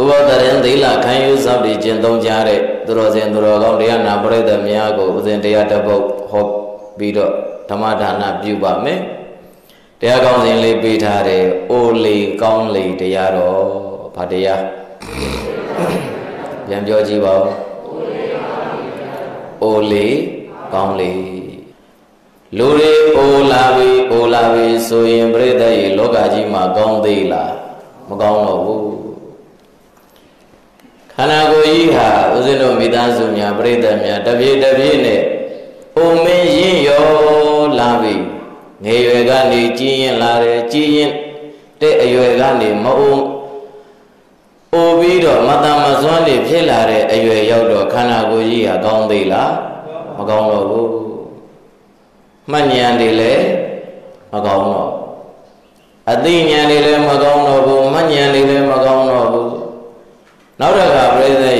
ဥပဒရင်သီလခံယူစောင့်တည်ခြင်းသုံးကြတဲ့သူတော်စင်သူတော်ကောင်းတရားနာပရိသတ်များကိုဥစဉ်တရားတပုတ်ဟောပြီးတော့ဓမ္မဒါနပြုပါမယ်တရားကောင်းစဉ်လေးပေးထားတယ်အိုလီကောင်းလီတရားတော်ဘာတရားပြန်ပြောကြည့်ပါဦးအိုလီကောင်းလီလူတွေအိုလာပြီအိုလာပြီဆိုရင်ပြိတ္တရေလောကကြီးမှာကောင်းသေးလားမကောင်းတော့ဘူး ခန္ဓာကိုယ်ကြီးဟာဦးဇင်းတို့မိသားစုများပြိတ္တများတပြေးတပြေးနဲ့အိုမင်းရင့်ရောလာပြီငယ်ရွယ်ကနေကြီးရင်လာတယ်ကြီးရင်တဲ့အရွယ်ကနေမအုံအိုပြီးတော့မတမစွမ်းနေဖြစ်လာတဲ့အရွယ်ရောက်တော့ခန္ဓာကိုယ်ကြီးဟာကောင်းသေးလားမကောင်းတော့ဘူးမှတ်ဉာဏ်တွေလည်းမကောင်းတော့အသိဉာဏ်တွေလည်းမကောင်းတော့ဘူးမှတ်ဉာဏ်တွေလည်းမကောင်းတော့ဘူး နောက်တစ်ခါပြိဿရေ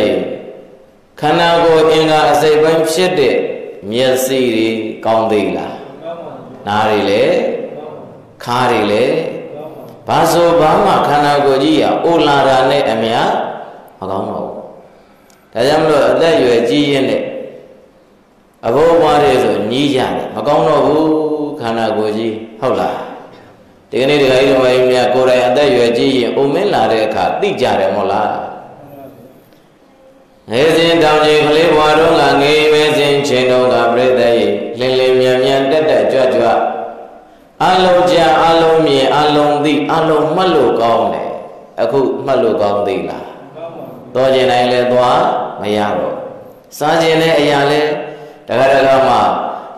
ခန္ဓာကိုယ်အင်္ဂါအစိတ်ပိုင်းဖြစ်တဲ့မျက်စိတွေကောင်းသေးလားနားတွေလည်းခါးတွေလည်းဘာဆိုဘာမှခန္ဓာကိုယ်ကြီးဟာအိုလာတာနဲ့အမြမကောင်းတော့ဘူးဒါကြောင့်မလို့အသက်အရွယ်ကြီးရင်နဲ့အဘိုးဘွားတွေဆိုညီးကြတယ်မကောင်းတော့ဘူးခန္ဓာကိုယ်ကြီးဟုတ်လားဒီကနေ့ဒီကနေ့တော်မကြီးများကိုယ်တိုင်အသက်အရွယ်ကြီးရင်အိုမင်းလာတဲ့အခါသိကြတယ်မို့လား ငယ်စဉ်တောင်ကြီးကလေးဘွားတို့ကငယ်မဲစဉ်ချိန်တော့ကပြိတ္တရေလင်းလင်းမြန်မြန်တက်တက်ကြွကြွအလုံးကြအလုံးမြင်အလုံးသိအလုံးမှတ်လို့ကောင်းတယ်အခုမှတ်လို့ကောင်းသေးလားတော်ကျင်တိုင်းလဲသွားမရတော့စားခြင်းနဲ့အရာလဲတခါတခါမှ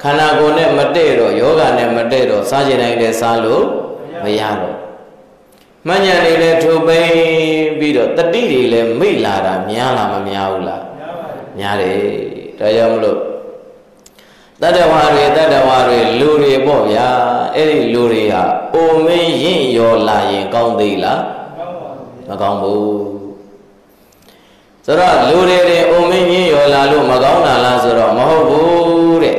ခန္ဓာကိုယ်နဲ့မတည့်တော့ယောဂနဲ့မတည့်တော့စားခြင်းတိုင်းလဲစားလို့မရတော့ မှန်ညာတွေလည်းထုတ်ပိန်ပြီးတော့တတိတွေလည်းမိလာတာများလားမများဘူးလားများတယ်ဒါကြောင့်မလို့တတ္တဝါတွေတတ္တဝါတွေလူတွေပေါ့ဗျာအဲ့ဒီလူတွေဟာအိုမင်းရင့်ရောလာရင်ကောင်းသေးလားမကောင်းဘူးဆိုတော့လူတွေတွေအိုမင်းရင့်ရောလာလို့မကောင်းတာလားဆိုတော့မဟုတ်ဘူးတဲ့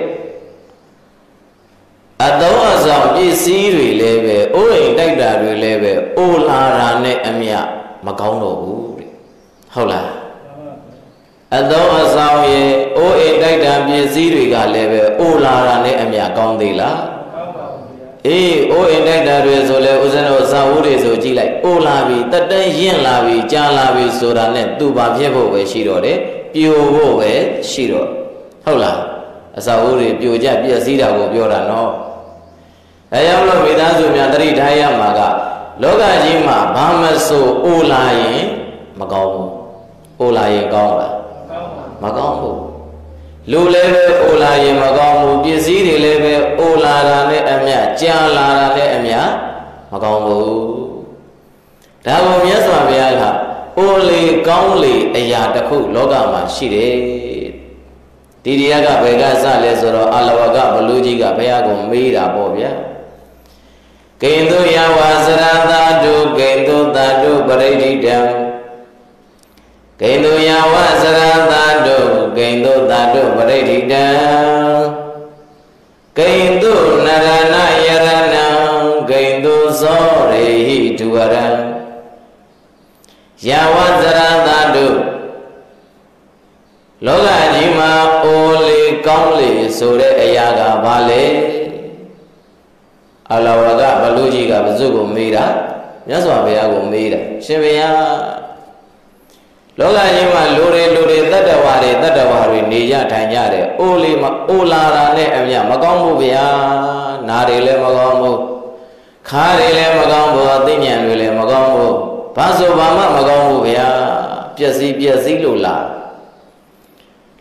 အသုံးအဆောင်ပစ္စည်းတွေလည်းပဲအိုးအိမ်တိုက်တာတွေလည်းပဲ အိုလာတာနဲ့အမြမကောင်းတော့ဘူးတဲ့ဟုတ်လားအသုံးအဆောင်ရဲ့အိုးအိမ်တိုက်တာပစ္စည်းတွေကလည်းပဲအိုလာတာနဲ့အမြကောင်းသေးလားအေးအိုးအိမ်တိုက်တာတွေဆိုလဲဦးဇင်းတို့စာဝုတွေဆိုကြည့်လိုက်အိုလာပြီတတန်းရင့်လာပြီကြာလာပြီဆိုတာနဲ့သူ့ဘာဖြစ်ဖို့ပဲရှိတော့တယ်ပြိုဖို့ပဲရှိတော့ဟုတ်လားအစာဝုတွေပြိုကြပြည့်စည်တာကိုပြောတာနော်အဲကြောင့်လို့မိသားစုများတတိထားရမှာက လောကကြီးမှာဘာမဆိုအိုလာရင်မကောင်းဘူးအိုလာရင်ကောင်းလားမကောင်းဘူးလူလည်းပဲအိုလာရင်မကောင်းဘူးပစ္စည်းတွေလည်းပဲအိုလာတာနဲ့အမျှကြာလာတာနဲ့အမျှမကောင်းဘူးဒါကိုမြတ်စွာဘုရားကအိုလေကောင်းလေအရာတစ်ခုလောကမှာရှိတယ်ဒီတရားကဘယ်ကစလဲဆိုတော့အလဝကဘလူကြီးကဘုရားကိုမေးတာပေါ့ဗျာ ကိန္တုယဝါစရသာတုကိန္တုတတုပရိဋိတံကိန္တုယဝစရသာတုကိန္တုတတုပရိဋိတံကိန္တုနရဏယရဏံကိန္တုသောရေဟိဒုဝရံယဝစရသာတုလောက အလဝကဘလူကြီးကဘဇုကိုမေးတာမြတ်စွာဘုရားကိုမေးတယ်ရှင်ဘုရားလောကကြီးမှာလူတွေလူတွေတတ္တဝါတွေတတ္တဝါတွေနေကြထိုင်ကြတယ်အိုးလေးမအိုးလာတာနဲ့အမြမကောင်းဘူးဗျာနားတွေလည်းမကောင်းဘူးခါးတွေလည်းမကောင်းဘူးအသိဉာဏ်တွေလည်းမကောင်းဘူးဘာဆိုဘာမှမကောင်းဘူးဗျာပျက်စီးပျက်စီးလို့လား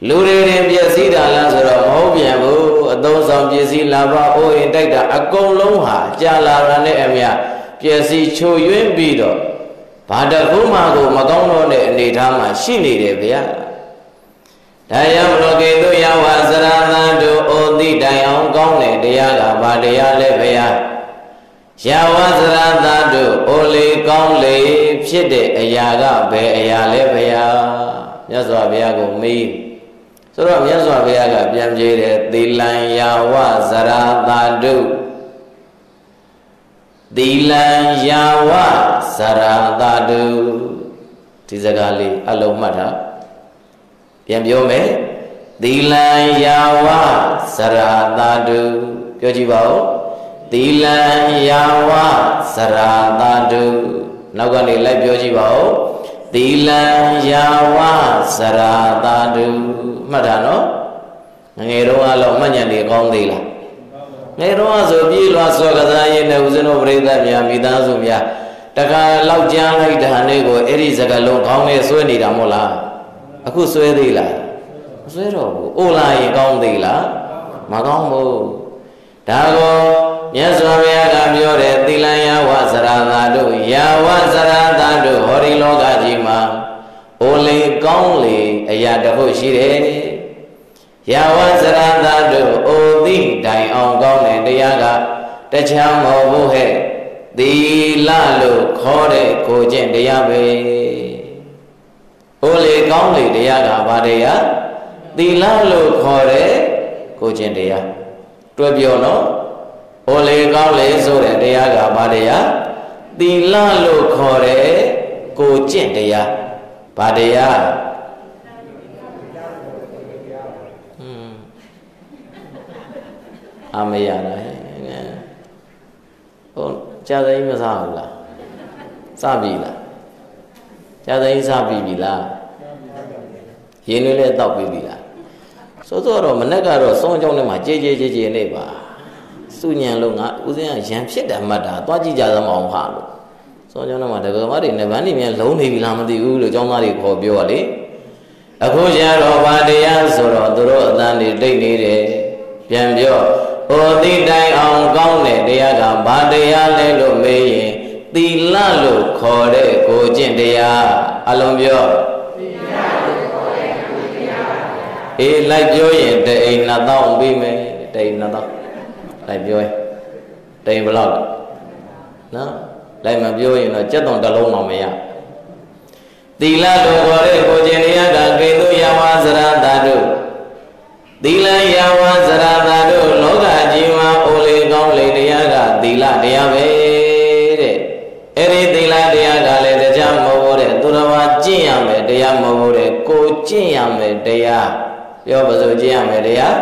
လူတွေတွေပျက်စီးတာလားဆိုတော့မဟုတ်ပြန်ဘူးအ သုံးဆောင်ပစ္စည်းလာပါအိုးရင်တိုက်တာအကုန်လုံးဟာကြာလာတာနဲ့အမြပျက်စီးချိုယွင်းပြီးတော့ဘာတခုမှကိုမကောင်းတော့တဲ့အနေအထားမှာရှိနေတယ်ဗျာဒါကြောင့်လောကေတုယဝဇရသံတို့ဩတိတိုင်အောင်ကောင်းတဲ့တရားကဘာတရားလဲဗျာယဝဇရသံတို့ဩလေကောင်းလေဖြစ်တဲ့အရာကဘယ်အရာလဲဗျာမြတ်စွာဘုရားကိုမေး ဆိုတော့မြတ်စွာဘုရားကပြန်ပြေးတယ်သီလံယာဝဇရာတာတုသီလံယာဝဇရာတာတုသဒီစကားလေးအလုံးမှတ်တာပြန်ပြောမယ်သီလံယာဝစရာတာတုပြောကြည့်ပါဦးသီလံယာဝစရာတာတုနောက်ကနေလိုက်ပြောကြည့်ပါဦး သီလံယာဝစရာတာတုမှတ်တာနော်ငယ်တော့အလောမှတ်ညံနေကောင်းသေးလားငယ်တော့ဆိုပြေးလွှားစောကစားရင်းနဲ့ဦးဇင်းတို့ပြိဿများမိသားစုများတခါလောက်ကြားလိုက်တာနဲ့ကိုအဲ့ဒီစကလုံးခေါင်းနဲ့ဆွဲနေတာမို့လားအခုဆွဲသေးလားမဆွဲတော့ဘူးအိုလာရင်ကောင်းသေးလားမကောင်းဘူးဒါကို မြတ်စွာဘုရားကပြောတယ်သီလယဝဇရာသာတို့ယာဝဇရာသာတို့ဟောဒီလောကကြီးမှာအိုလေကောင်းလေအရာတစ်ခုရှိတယ်ယာဝဇရာသာတို့အိုသိတိုင်အောင်ကောင်းတဲ့တရားကတခြားမဟုတ်ဘူးဟဲ့သီလလို့ခေါ်တဲ့ကိုကျင့်တရားပဲ။အိုလေကောင်းလေတရားကဘာတရားသီလလို့ခေါ်တဲ့ကိုကျင့်တရားတွဲပြောနော်။ အိုလေကောင်းလေဆိုတဲ့တရားကဘာတရားသီလလို့ခေါ်တဲ့ကိုကျင့်တရားဘာတရားဟွန်းအမရတာဟဲ့ဟိုကြာသိမ်းမစားဘူးလားစပြီလားကြာသိမ်းစပြီပြီလားရင်းနှီးလေးတောက်ပြီပြီလားစောစောတော့မနေ့ကတော့စောင်းကြောင်းထဲမှာကြေကြေကြေကြေနေပါ စုညံလို့ငါဦးစင်းကရံဖြစ်တယ်မှတ်တာသွားကြည့်ကြသမောင်ဟာလို့စောင်းကြောင်းထဲမှာတကယ်မတွေနေဗန်းနေမြန်လုံးနေပြီလားမသိဘူးလို့ကျောင်းသားတွေခေါ်ပြောရလေအခုကျတော့ဗာတရားဆိုတော့သူတို့အတန်းတွေတိတ်နေတယ်ပြန်ပြောဟိုသိတိုင်အောင်ကောင်းတဲ့တရားကဘာတရားလဲလို့မေးရင်သီလလို့ခေါ်တဲ့ကိုကျင့်တရားအလုံးပြောသီလလို့ခေါ်တဲ့ကိုကျင့်တရားပါဗျာအေးလိုက်ပြောရင်တအိမ်နှစ်သောင်းပြီးမယ်တအိမ်နှစ်သောင်း လိုက်ပြောရင်တအိမ်ဘယ်လောက်လဲနော်လိုက်မပြောရင်တော့ကြက်သွန်တစ်လုံးတော့မရသီလလို့ခေါ်တဲ့ကိုကျင့်တရားကကိန္တုယဝဇရတတုသီလယဝဇရတာတို့လောကကြီးမှာအိုလေကောင်းလေတရားကသီလတရားပဲတဲ့အဲ့ဒီသီလတရားကလည်းတရားမဟုတ်ဘူးတဲ့သူတော်ဘာကျင့်ရမယ်တရားမဟုတ်ဘူးတဲ့ကိုကျင့်ရမယ်တရားပြောပါစို့ကျင့်ရမယ်တရား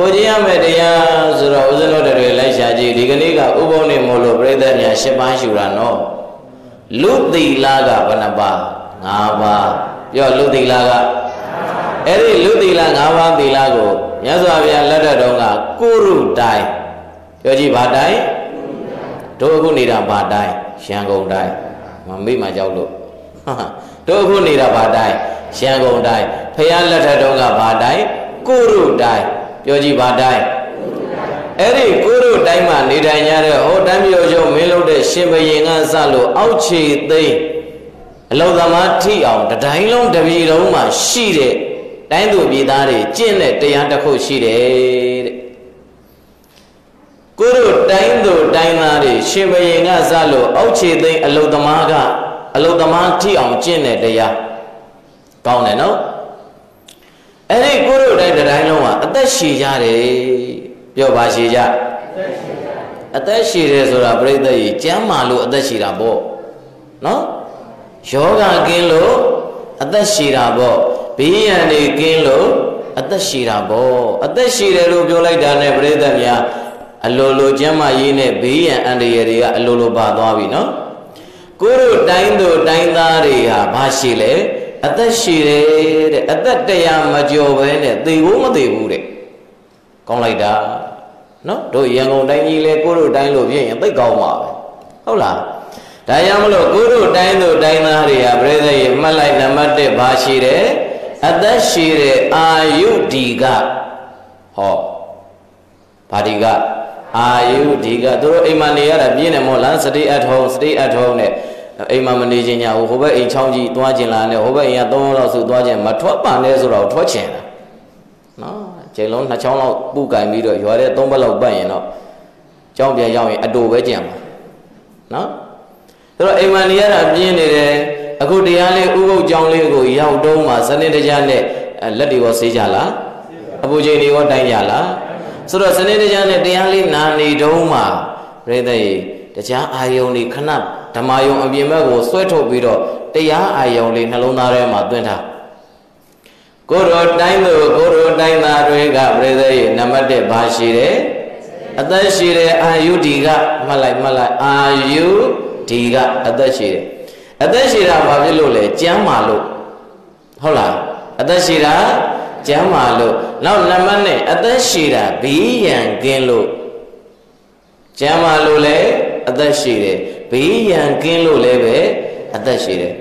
ကိုကျင့်ရမယ်တရားဆိုတော့ဦးဇင်းတို့တွေလိုက်ရှာကြည့်ဒီကနေ့ကဥပုံနေမို့လို့ပြိဿများ၈ပါးရှူတာနော်လူသီလကဘယ်နှပါး၅ပါးပြောလူသီလကအဲ့ဒီလူသီလ၅ပါးသီလကိုမြတ်စွာဘုရားလက်ထက်တုန်းကကုရုတိုင်းပြောကြည့်ဘာတိုင်းတို့အခုနေတာဘာတိုင်းရန်ကုန်တိုင်းမမေ့မှကြောက်လို့တို့အခုနေတာဘာတိုင်းရန်ကုန်တိုင်းဖះလက်ထက်တုန်းကဘာတိုင်းကုရုတိုင်း ပြောကြည့်ဘာတိုင်းအဲ့ဒီကုရုတိုင်းမှာနေထိုင်ကြတဲ့ဟောတမ်းမြေရုံမင်းလုပ်တဲ့ရှင်ဘရင်ကစလို့အောက်ခြေသိမ်းအလုံသမားထိအောင်တတိုင်းလုံးတပြည်လုံးမှာရှိတဲ့တိုင်းသူပြည်သားတွေကျင့်တဲ့တရားတစ်ခုရှိတယ်တဲ့ကိုတို့တိုင်းသူတိုင်းသားတွေရှင်ဘရင်ကစလို့အောက်ခြေသိမ်းအလုသမားကအလုသမားထိအောင်ကျင့်တဲ့တရားကောင်းတယ်နော် အဲ့ဒီကိုတို့တိုင်းတိုင်းလုံးကအသက်ရှည်ကြတယ်ပြောပါရှည်ကြအသက်ရှည်တယ်ဆိုတာပြိဿကြီးကျမ်းမာလို့အသက်ရှည်တာပေါ့နော်ယောဂကင်းလို့အသက်ရှည်တာပေါ့ဘေးရန်တွေကင်းလို့အသက်ရှည်တာပေါ့အသက်ရှည်တယ်လို့ပြောလိုက်တာနဲ့ပြိဿများအလိုလိုကျမ်းမာရေးနဲ့ဘေးရန်အန္တရာယ်တွေကအလိုလိုပါသွားပြီနော်ကိုတို့တိုင်းတို့တိုင်းသားတွေဟာဘာရှိလဲ အသက်ရှည်တယ်တဲ့အသက်တရားမကျော်ဘဲနဲ့သေဖို့မသေးဘူးတဲ့ကောင်းလိုက်တာနော်တို့ရန်ကုန်တိုင်းကြီးလဲကိုတို့တိုင်းလို့ဖြစ်ရင်သိကောင်းပါပဲဟုတ်လားဒါကြောင့်မလို့ကိုတို့တိုင်းတို့တိုင်းသားတွေဟာပြိဿရေမှတ်လိုက်နံပါတ်1ဘာရှိတယ်အသက်ရှည်တဲ့အာယုဒီကဟောဘာဒီကအာယုဒီကသူတို့အိမ်မှာနေရတာပြင်းတယ်မို့လားစတိအထုံးစတိအထုံးနဲ့ အိမ်မှာမနေခြင်းညာဟိုဘက်အိမ်ချောင်းကြီးသွားခြင်းလားနဲ့ဟိုဘက်အိမ်ကသုံးလောက်စုသွားခြင်းမထွက်ပါနဲ့ဆိုတော့ထွက်ချင်တာနော်ခြေလုံးနှစ်ချောင်းလောက်ပုတ်ကင်ပြီးတော့ရွာတဲ့သုံးဘက်လောက်ပတ်ရင်တော့ကြောင်းပြန်ရောက်ရင်အတူပဲကြံပါနော်ဆိုတော့အိမ်မှာနေရတာပြင်းနေတယ်အခုတရားလေးဥပုပ်ကြောင်းလေးကိုရောက်တော့မှစနစ်တကျနဲ့လက်တွေရောဆေးကြလားအပူချိန်တွေရောတိုင်းကြလားဆိုတော့စနစ်တကျနဲ့တရားလေးနာနေတော့မှပြိဿရေတရားအာယုန်တွေခဏဓမ္မယုံအပြင်ဘက်ကိုဆွဲထုတ်ပြီးတော့တရားအာယုံလေးနှလုံးသားထဲမှာသွင်းထားကိုရောတိုင်းသူကိုရောတိုင်းသားတွေကပြိသေနံပါတ်1ဘာရှိတယ်အသက်ရှိတယ်အာယုဒီကမှတ်လိုက်မှတ်လိုက်အာယုဒီကအသက်ရှိတယ်အသက်ရှိတာဘာဖြစ်လို့လဲကြမ်းမာလို့ဟုတ်လားအသက်ရှိတာကျမ်းမာလို့နောက်နံပါတ်နဲ့အသက်ရှိတာဘေးရန်ကင်းလို့ကျမ်းမာလို့လည်းအသက်ရှိတယ် ဘေးရန်ကင်းလို့လည်းပဲအသက်ရှိတယ်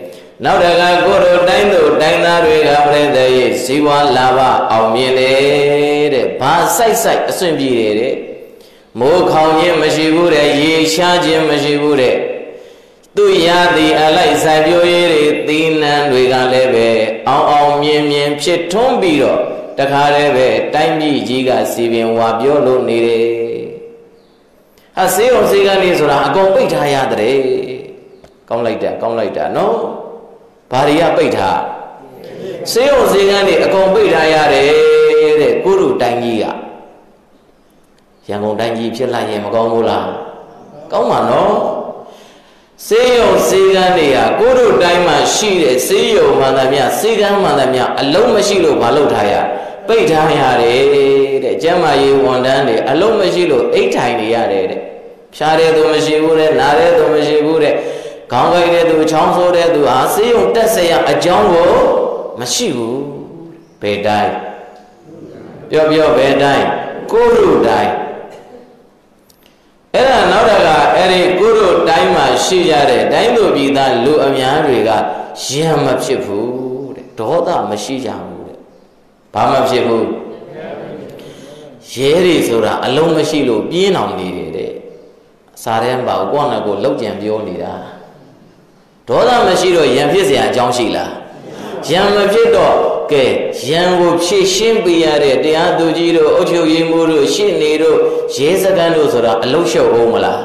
နောက်တကကိုတို့တိုင်းတို့တိုင်းသားတွေကပြည့်တဲ့ရဲ့ဇီဝလာဘအောင်မြင်တယ်တဲ့ဘာစိုက်စိုက်အစွင့်ပြေတယ်တဲ့မိုးခေါင်ခြင်းမရှိဘူးတဲ့ရေရှားခြင်းမရှိဘူးတဲ့သူရသည်အလိုက်ဆိုင်ပြိုးရည်တွေသီးနှံတွေကလည်းပဲအောင်အောင်မြင်မြင်ဖြစ်ထွန်းပြီးတော့တခါတည်းပဲတိုင်းပြည်ကြီးကစီပင်ဝါပြောလို့နေတယ် ဟာစေးအောင်စေးကနေဆိုတာအကုန်ပိတ်ထားရတဲ့ကောင်းလိုက်တာကောင်းလိုက်တာနော်ဘာတွေကပိတ်ထားစေးအောင်စေးကနေအကုန်ပိတ်ထားရတယ်တဲ့ကိုရုတိုင်းကြီးကရန်ကုန်တိုင်းကြီးဖြစ်လိုက်ရင်မကောင်းဘူးလားကောင်းပါနော်စေယုံစေကန်းတွေဟာကိုတို့တိုင်းမှာရှိတဲ့စေယုံမှန်သမျှစေကန်းမှန်သမျှအလုံးမရှိလို့မလုပ်ထားရပိတ်ထားရတယ် တဲ့ကျမ်းမာရေးဝန်တန်းတွေအလုံးမရှိလို့အိတ်ထိုင်နေရတယ်တဲ့ဖြားတဲ့သူမရှိဘူးတဲ့နားတဲ့သူမရှိဘူးတဲ့ခေါင်းကိုက်တဲ့သူချောင်းဆိုးတဲ့သူဟာစေယုံတက်ဆက်ရအကြောင်းကိုမရှိဘူးဘယ်တိုင်းပြောပြောဘယ်တိုင်းကိုတို့တိုင်းအဲ့ဒါနောက်တကအဲ့ဒီကုရုတိုင်းမှာရှိကြတဲ့တိုင်းသူပြည်သားလူအများတွေကရံမဖြစ်ဘူးတဲ့ဒေါသမရှိကြဘူးတဲ့ဘာမှဖြစ်ဘူး ရဲတွေဆိုတာအလုံးမရှိလို့ပြင်းအောင်နေတယ်တဲ့စားတဲ့ပါကိုယ့်နဲ့ကိုယ်လောက်ကြံပြောနေတာဒေါသမရှိတော့ရံဖြစ်เสียအကြောင်းရှိလားရံမဖြစ်တော့ကဲရံကိုဖြည့်ရှင်းပေးရတဲ့တရားသူကြီးတို့အုပ်ချုပ်ရေးမှူးတို့ရှင်းနေတို့ရဲစခန်းတို့ဆိုတာအလုံးရှုပ်အောင်မလား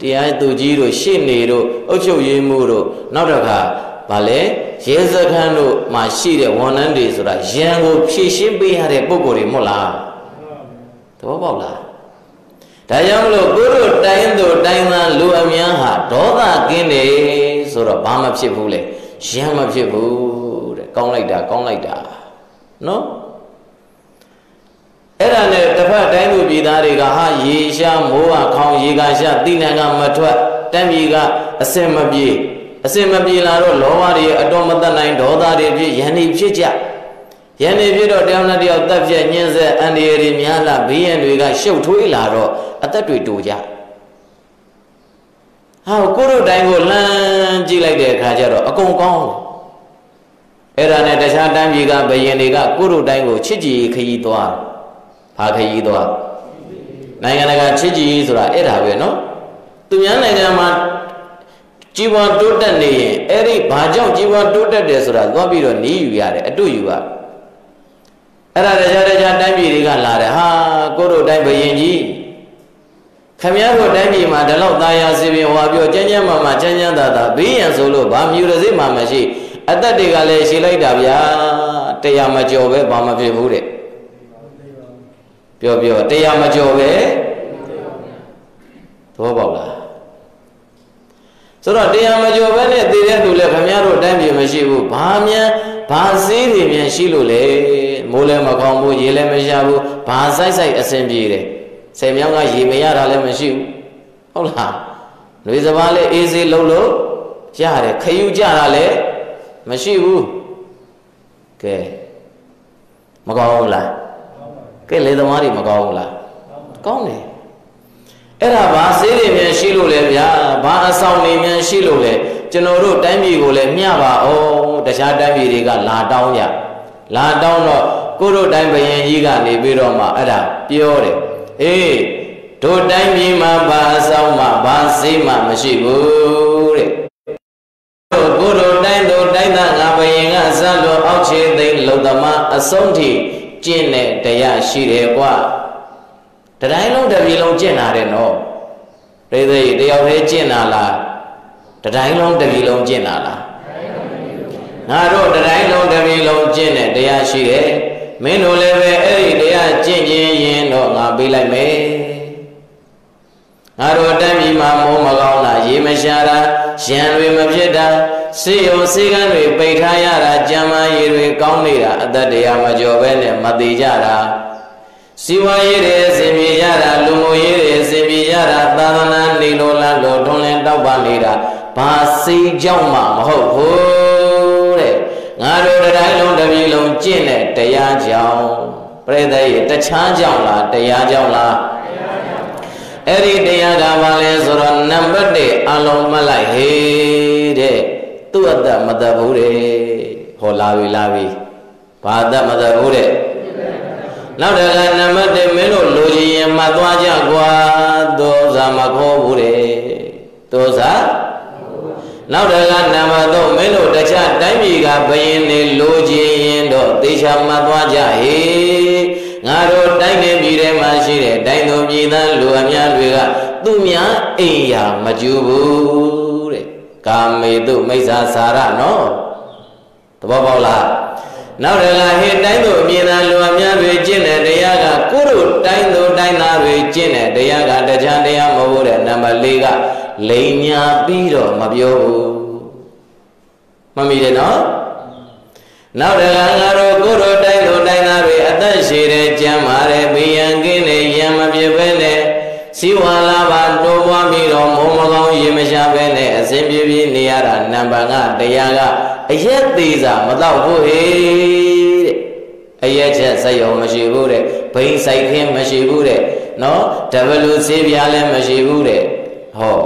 တရားသူကြီးတို့ရှင်းနေတို့အုပ်ချုပ်ရေးမှူးတို့နောက်တစ်ခါဗာလဲရဲစခန်းတို့မှာရှိတဲ့ဝန်ထမ်းတွေဆိုတာရံကိုဖြည့်ရှင်းပေးရတဲ့ပုံကိုယ်တွေမဟုတ်လားသ ဘောပေါက်လားဒါကြောင့်မလို့ကိုတို့တိုင်းသူတိုင်းသားလူအများဟာဒေါသကင်းတယ်ဆိုတော့ဘာမှဖြစ်ဘူးလေရံမဖြစ်ဘူးတဲ့ကောင်းလိုက်တာကောင်းလိုက်တာနော်အဲ့ဒါနဲ့တစ်ဖက်တိုင်းသူပြည်သားတွေကဟာရေရှားမိုးကခေါင်းရေကရှားတိနံကမထွက်တမ်းပြည်ကအစင်မပြေအစင်မပြေလာတော့လောဘတွေအတော်မတတ်နိုင်ဒေါသတွေဖြစ်ယန္တိဖြစ်ကြ ယန္တိဖြစ်တော့တယောက်နဲ့တယောက်တက်ပြက်ညှင်းဆက်အန္တရာယ်တွေများလာဘေးရန်တွေကရှုပ်ထွေးလာတော့အသက်တွေတူကြဟာကိုတို့တိုင်းကိုလှမ်းကြည့်လိုက်တဲ့အခါကျတော့အကုန်ကောင်းတယ်အဲ့ဒါနဲ့တခြားတန်းပြည်ကဘယင်တွေကကိုတို့တိုင်းကိုချစ်ကြည်ခရီးသွားဘာခရီးသွားနိုင်ငံတကာချစ်ကြည်ဆိုတာအဲ့ဒါပဲနော်သူများနိုင်ငံမှာជីវတိုးတက်နေရင်အဲ့ဒီဘာကြောင့်ជីវတိုးတက်တယ်ဆိုတာသွားပြီးတော့နီးယူရတယ်အတူယူရ အဲ့ဒါတခြားတခြားတိုင်းပြည်တွေကလာတယ်ဟာကိုတို့တိုင်းဘယင်ကြီးခမည်းတော်တိုင်းပြည်မှာဒီလောက်သားရစီပင်ဟောပြောကျန်းကျန်းမာမာကျန်းကျန်းသာသာဘေးရန်ဆိုလို့ဘာမြူရစေမှမရှိအသက်တွေကလည်းရှိလိုက်တာဗျာတရားမကြော်ပဲဘာမှဖြစ်ဘူးတဲ့ပြောပြောတရားမကြော်ပဲသဘောပေါက်လားဆိုတော့တရားမကြော်ပဲနဲ့တည်တဲ့လူလည်းခမည်းတော်တိုင်းပြည်မရှိဘူးဘာမြန်ဘာစည်းတွေမြန်ရှိလို့လေ မိုးလည်းမကောင်းဘူးရေလည်းမရဘူးဘာဆိုင်ဆိုင်အဆင်ပြေတယ်ဆယ်မြောင်းကရေမရတာလည်းမရှိဘူးဟုတ်လားနှွေစပါးလည်းအေးစေးလုံးလို့ရတယ်ခယူကြတာလည်းမရှိဘူးကဲမကောင်းဘူးလားကဲလေသမားတွေမကောင်းဘူးလားကောင်းတယ်အဲ့ဒါဘာစေးတွေမြန်ရှိလို့လဲဗျာဘာအဆောင်တွေမြန်ရှိလို့လဲကျွန်တော်တို့တိုင်းပြည်ကိုလည်းမျှပါအောင်တခြားတိုင်းပြည်တွေကလာတောင်းကြလာတောင်းတော့ ကိုတို့တိုင်းဘယင်ကြီးကနေပြီးတော့မှအဲ့ဒါပြောတယ်အေးတို့တိုင်းပြည်မှာဘာအဆောင်မှဘာစေးမှမရှိဘူးတဲ့ကိုတို့တိုင်းတို့တိုင်းသားငါဘယင်ကဇတ်လို့အောက်ခြေသိမ့်လုံသမားအဆုံးထိကျင့်တဲ့တရားရှိတယ်ကွာတတိုင်းလုံးတစ်ပြည်လုံးကျင့်တာတဲ့နော်ဒိသိတယောက်တည်းကျင့်တာလားတတိုင်းလုံးတစ်ပြည်လုံးကျင့်တာလားငါတို့တတိုင်းလုံးတစ်ပြည်လုံးကျင့်တဲ့တရားရှိတယ် မင်းတို့လည်းပဲအဲ့ဒီတရားကျင့်ခြင်းရင်တော့ငါပေးလိုက်မယ်ငါတို့တမ်းပြည်မှာမိုးမကောင်းတာရေမရှာတာရံတွေမဖြစ်တာစေယုံစေကန်းတွေပိတ်ထားရတာကြမ်းမာရည်တွေကောင်းနေတာအသက်တရားမကျော်ပဲနဲ့မသေးကြတာစီဝါရည်တွေအစဉ်ပြေရတာလူမှုရေးတွေအစဉ်ပြေရတာသာသနာနေလိုလားလို့ထွန်းလင်းတောက်ပနေတာဘာစိတ်ကြောင့်မှမဟုတ်ဘူးတဲ့ ငါတို့တိုင်းလုံးတစ်ပြည်လုံးကျင့်တဲ့တရားကြောင့်ပြိတ္တရဲ့တခြားကြောင့်လားတရားကြောင့်လားအဲ့ဒီတရားကဘာလဲဆိုတော့နံပါတ်1အလုံးမလိုက်ဟေးတဲ့သူ့အသက်မသက်ဘူးတဲ့ဟောလာပြီလာပြီဘာအသက်မသက်ဘူးတဲ့နောက်တကနံပါတ်1မင်းတို့လိုချင်ရင်မှတ်သွားကြကွာသောစာမခေါ်ဘူးတဲ့သောစာ နောက်တကနံပါတ်3မင်းတို့တခြားတိုင်းပြည်ကဘယင်းနေလိုချင်ရင်တော့သေချာမှတ်သွားကြဟေငါတို့တိုင်းနေပြည်ထဲမှာရှိတဲ့တိုင်းသူပြည်သားလူအများတွေကသူများအိမ်ယာမကျူဘူးတဲ့ကာမေတုမိစ္ဆာစာရနော်သဘောပေါက်လားနောက်တကဟေတိုင်းသူအမြင်သာလူအများတွေကျင့်တဲ့တရားကကို တို့တိုင်းသူတိုင်းသားတွေကျင့်တဲ့တရားကတရားတရားမဟုတ်တဲ့နံပါတ်၄ကလိန်ညာပြီးတော့မပြောဘူးမမီတယ်နော်နောက်တကငါတို့ကိုတို့တိုင်းသူတိုင်းသားတွေအသက်ရှည်တဲ့ကြမ်းမာတဲ့ဘီယံကင်းတဲ့ရံမပြပဲနဲ့စီဝါလာပါတိုးပွားပြီးတော့မုံမကောင်းရေမရှာပဲနဲ့အစဉ်ပြေပြေနေရတာနံပါတ်ကတရားကအရက်သေးစာမတော့ဘူးဟေးတဲ့ အရက်ချက်စက်ရုံမရှိဘူးတဲ့ဘိန်းဆိုင်ခင်းမရှိဘူးတဲ့နော်ဒဘလူဆေးပြားလည်းမရှိဘူးတဲ့ဟော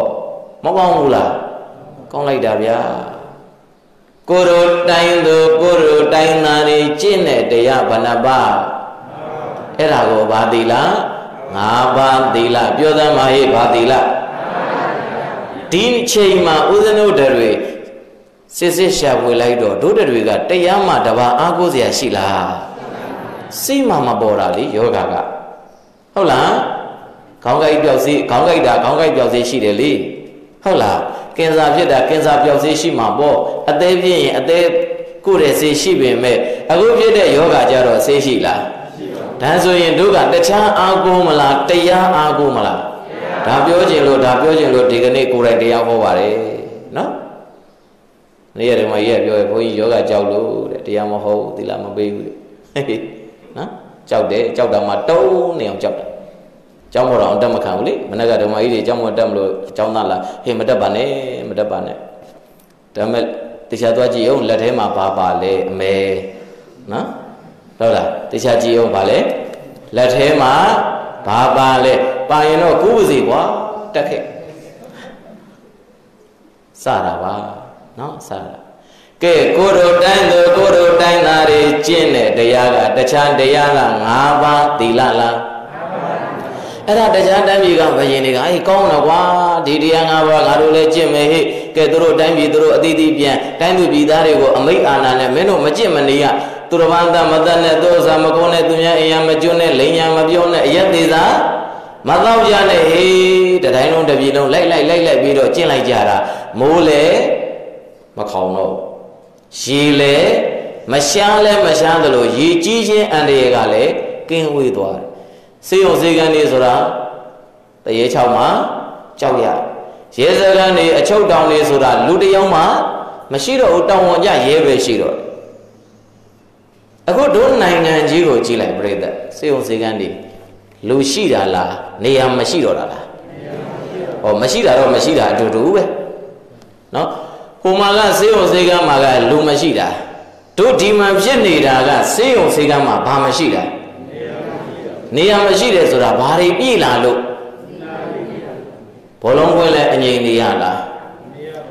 မကောင်းဘူးလားကောင်းလိုက်တာဗျာကိုရိုတိုင်းသူကိုရိုတိုင်းသားတွေကျင့်တဲ့တရားဘဏ္ဍပါအဲ့ဒါကိုဘာသီလငါးပါးသီလပြောသမှာဟေ့ဘာသီလဒီချိန်မှာဥဒနုတတွေစစ်စစ်ရှာဖွေလိုက်တော့ဒုတတွေကတရားမှတပါအားကိုးစရာရှိလား စိတ်မှမပေါ်တာလေယောဂကဟုတ်လားခေါင်းကိုက်ပြောက်စေးခေါင်းကိုက်တာခေါင်းကိုက်ပြောက်စေးရှိတယ်လေဟုတ်လားကင်ဆာဖြစ်တာကင်ဆာပြောက်စေးရှိမှာပေါ့အသေးဖြစ်ရင်အသေးကိုယ်ရဲ့စေးရှိပေမဲ့အခုဖြစ်တဲ့ယောဂကြတော့စေးရှိလားဒါဆိုရင်တို့ကတခြားအာကိုမလားတရားအာကိုမလားဒါပြောခြင်းလို့ဒါပြောခြင်းလို့ဒီကနေ့ကိုယ်တိုင်တရားဟောပါတယ်နော်နေ့ရက်တုန်းကရက်ပြောရဘုန်းကြီးယောဂကြောက်လို့တဲ့တရားမဟုတ်ဘူးသီလမပေးဘူးတဲ့ နော်ကြောက်တယ်ကြောက်တာမှတုံးနေအောင်ကြောက်တယ်ကျောင်းမတော်အတက်မခံဘူးလေမနေ့ကဓမ္မကြီးတွေကျောင်းမတက်မလို့ကျောင်းသားလာဟေးမတက်ပါနဲ့မတက်ပါနဲ့ဒါမဲ့တရားသွားကြည့်အောင်လက်ထဲမှာဘာပါလဲအမဲနော်ဟုတ်လားတရားကြည့်အောင်ပါလဲလက်ထဲမှာဘာပါလဲပါရင်တော့ကူးပါစေကွာတက်ခဲ့စတာပါနော်စတာ ကဲကိုတို့တိုင်းသူကိုတို့တိုင်းသားတွေကျင့်တဲ့တရားကတခြားတရားက၅ပါးသီလလားအဲ့ဒါတရားတိုင်းပြည်ကဘယင်တွေကအေးကောင်းတော့ကွာဒီတရား၅ပါးငါတို့လည်းကျင့်မယ်ဟဲ့ကဲသူတို့တိုင်းပြည်သူတို့အသီးသီးပြန်တိုင်းသူပြည်သားတွေကိုအမိတ်အာဏာနဲ့မင်းတို့မကျင့်မနေရသူတော်ဘာသာမတတ်နဲ့သူဥစားမကုန်းနဲ့သူများအိမ်ရမကျွန်းနဲ့လိန်ညာမပြုံးနဲ့အယက်သေးသာမတော့ကြနဲ့ဟေးတတိုင်းလုံးတပြည်လုံးလိုက်လိုက်လိုက်လိုက်ပြီးတော့ကျင့်လိုက်ကြတာမိုးလေမခေါင်တော့ ရေလေမရှားလဲမရှားသလိုရေကြီးခြင်းအန္တရာယ်ကလည်းကင်းဝေးသွားတယ်စေယုံစေကန်းနေဆိုတာတရေချောင်းမှာကြောက်ရရဲစကန်းနေအချုပ်တောင်နေဆိုတာလူတယောက်မှမရှိတော့ဘူးတောင်ဝန်ကြရဲပဲရှိတော့အခုတို့နိုင်ငံကြီးကိုကြည့်လိုက်ပြိဿစေယုံစေကန်းနေလူရှိတာလားနေရာမရှိတော့တာလားဟောမရှိတာတော့မရှိတာအတူတူပဲနော် ဟိုမှာကစေယုံစေကန်းမှာကလူမရှိတာတို့ဒီမှာဖြစ်နေတာကစေယုံစေကန်းမှာဘာမရှိတာနေရာမရှိတယ်ဆိုတာဘာတွေပြည်လာလို့ဘောလုံးပွဲလည်းအငြိမ်နေရလား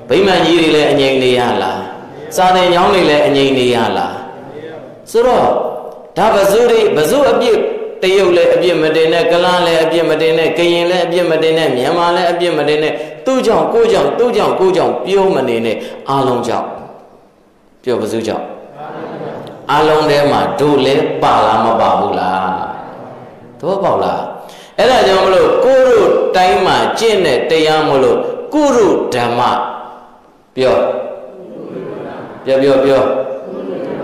ဗိမာန်ကြီးတွေလည်းအငြိမ်နေရလားစာသင်ကျောင်းတွေလည်းအငြိမ်နေရလားဆိုတော့ဒါပဇုတွေပဇုအပြစ် တရုတ်လည်းအပြစ်မတင်နဲ့ကလန်းလည်းအပြစ်မတင်နဲ့ကရင်လည်းအပြစ်မတင်နဲ့မြန်မာလည်းအပြစ်မတင်နဲ့သူ့ကြောင့်ကိုကြောင့်သူ့ကြောင့်ကိုကြောင့်ပြုံးမနေနဲ့အားလုံးကြောင့်ပြောပဇုကြောင့်အားလုံးထဲမှာတို့လည်းပါလားမပါဘူးလားသဘောပေါက်လားအဲ့ဒါကြောင့်မလို့ကိုရုတိုင်းမှာကျင့်တဲ့တရားမလို့ကုရုဓမ္မပြောပြောပြောပြော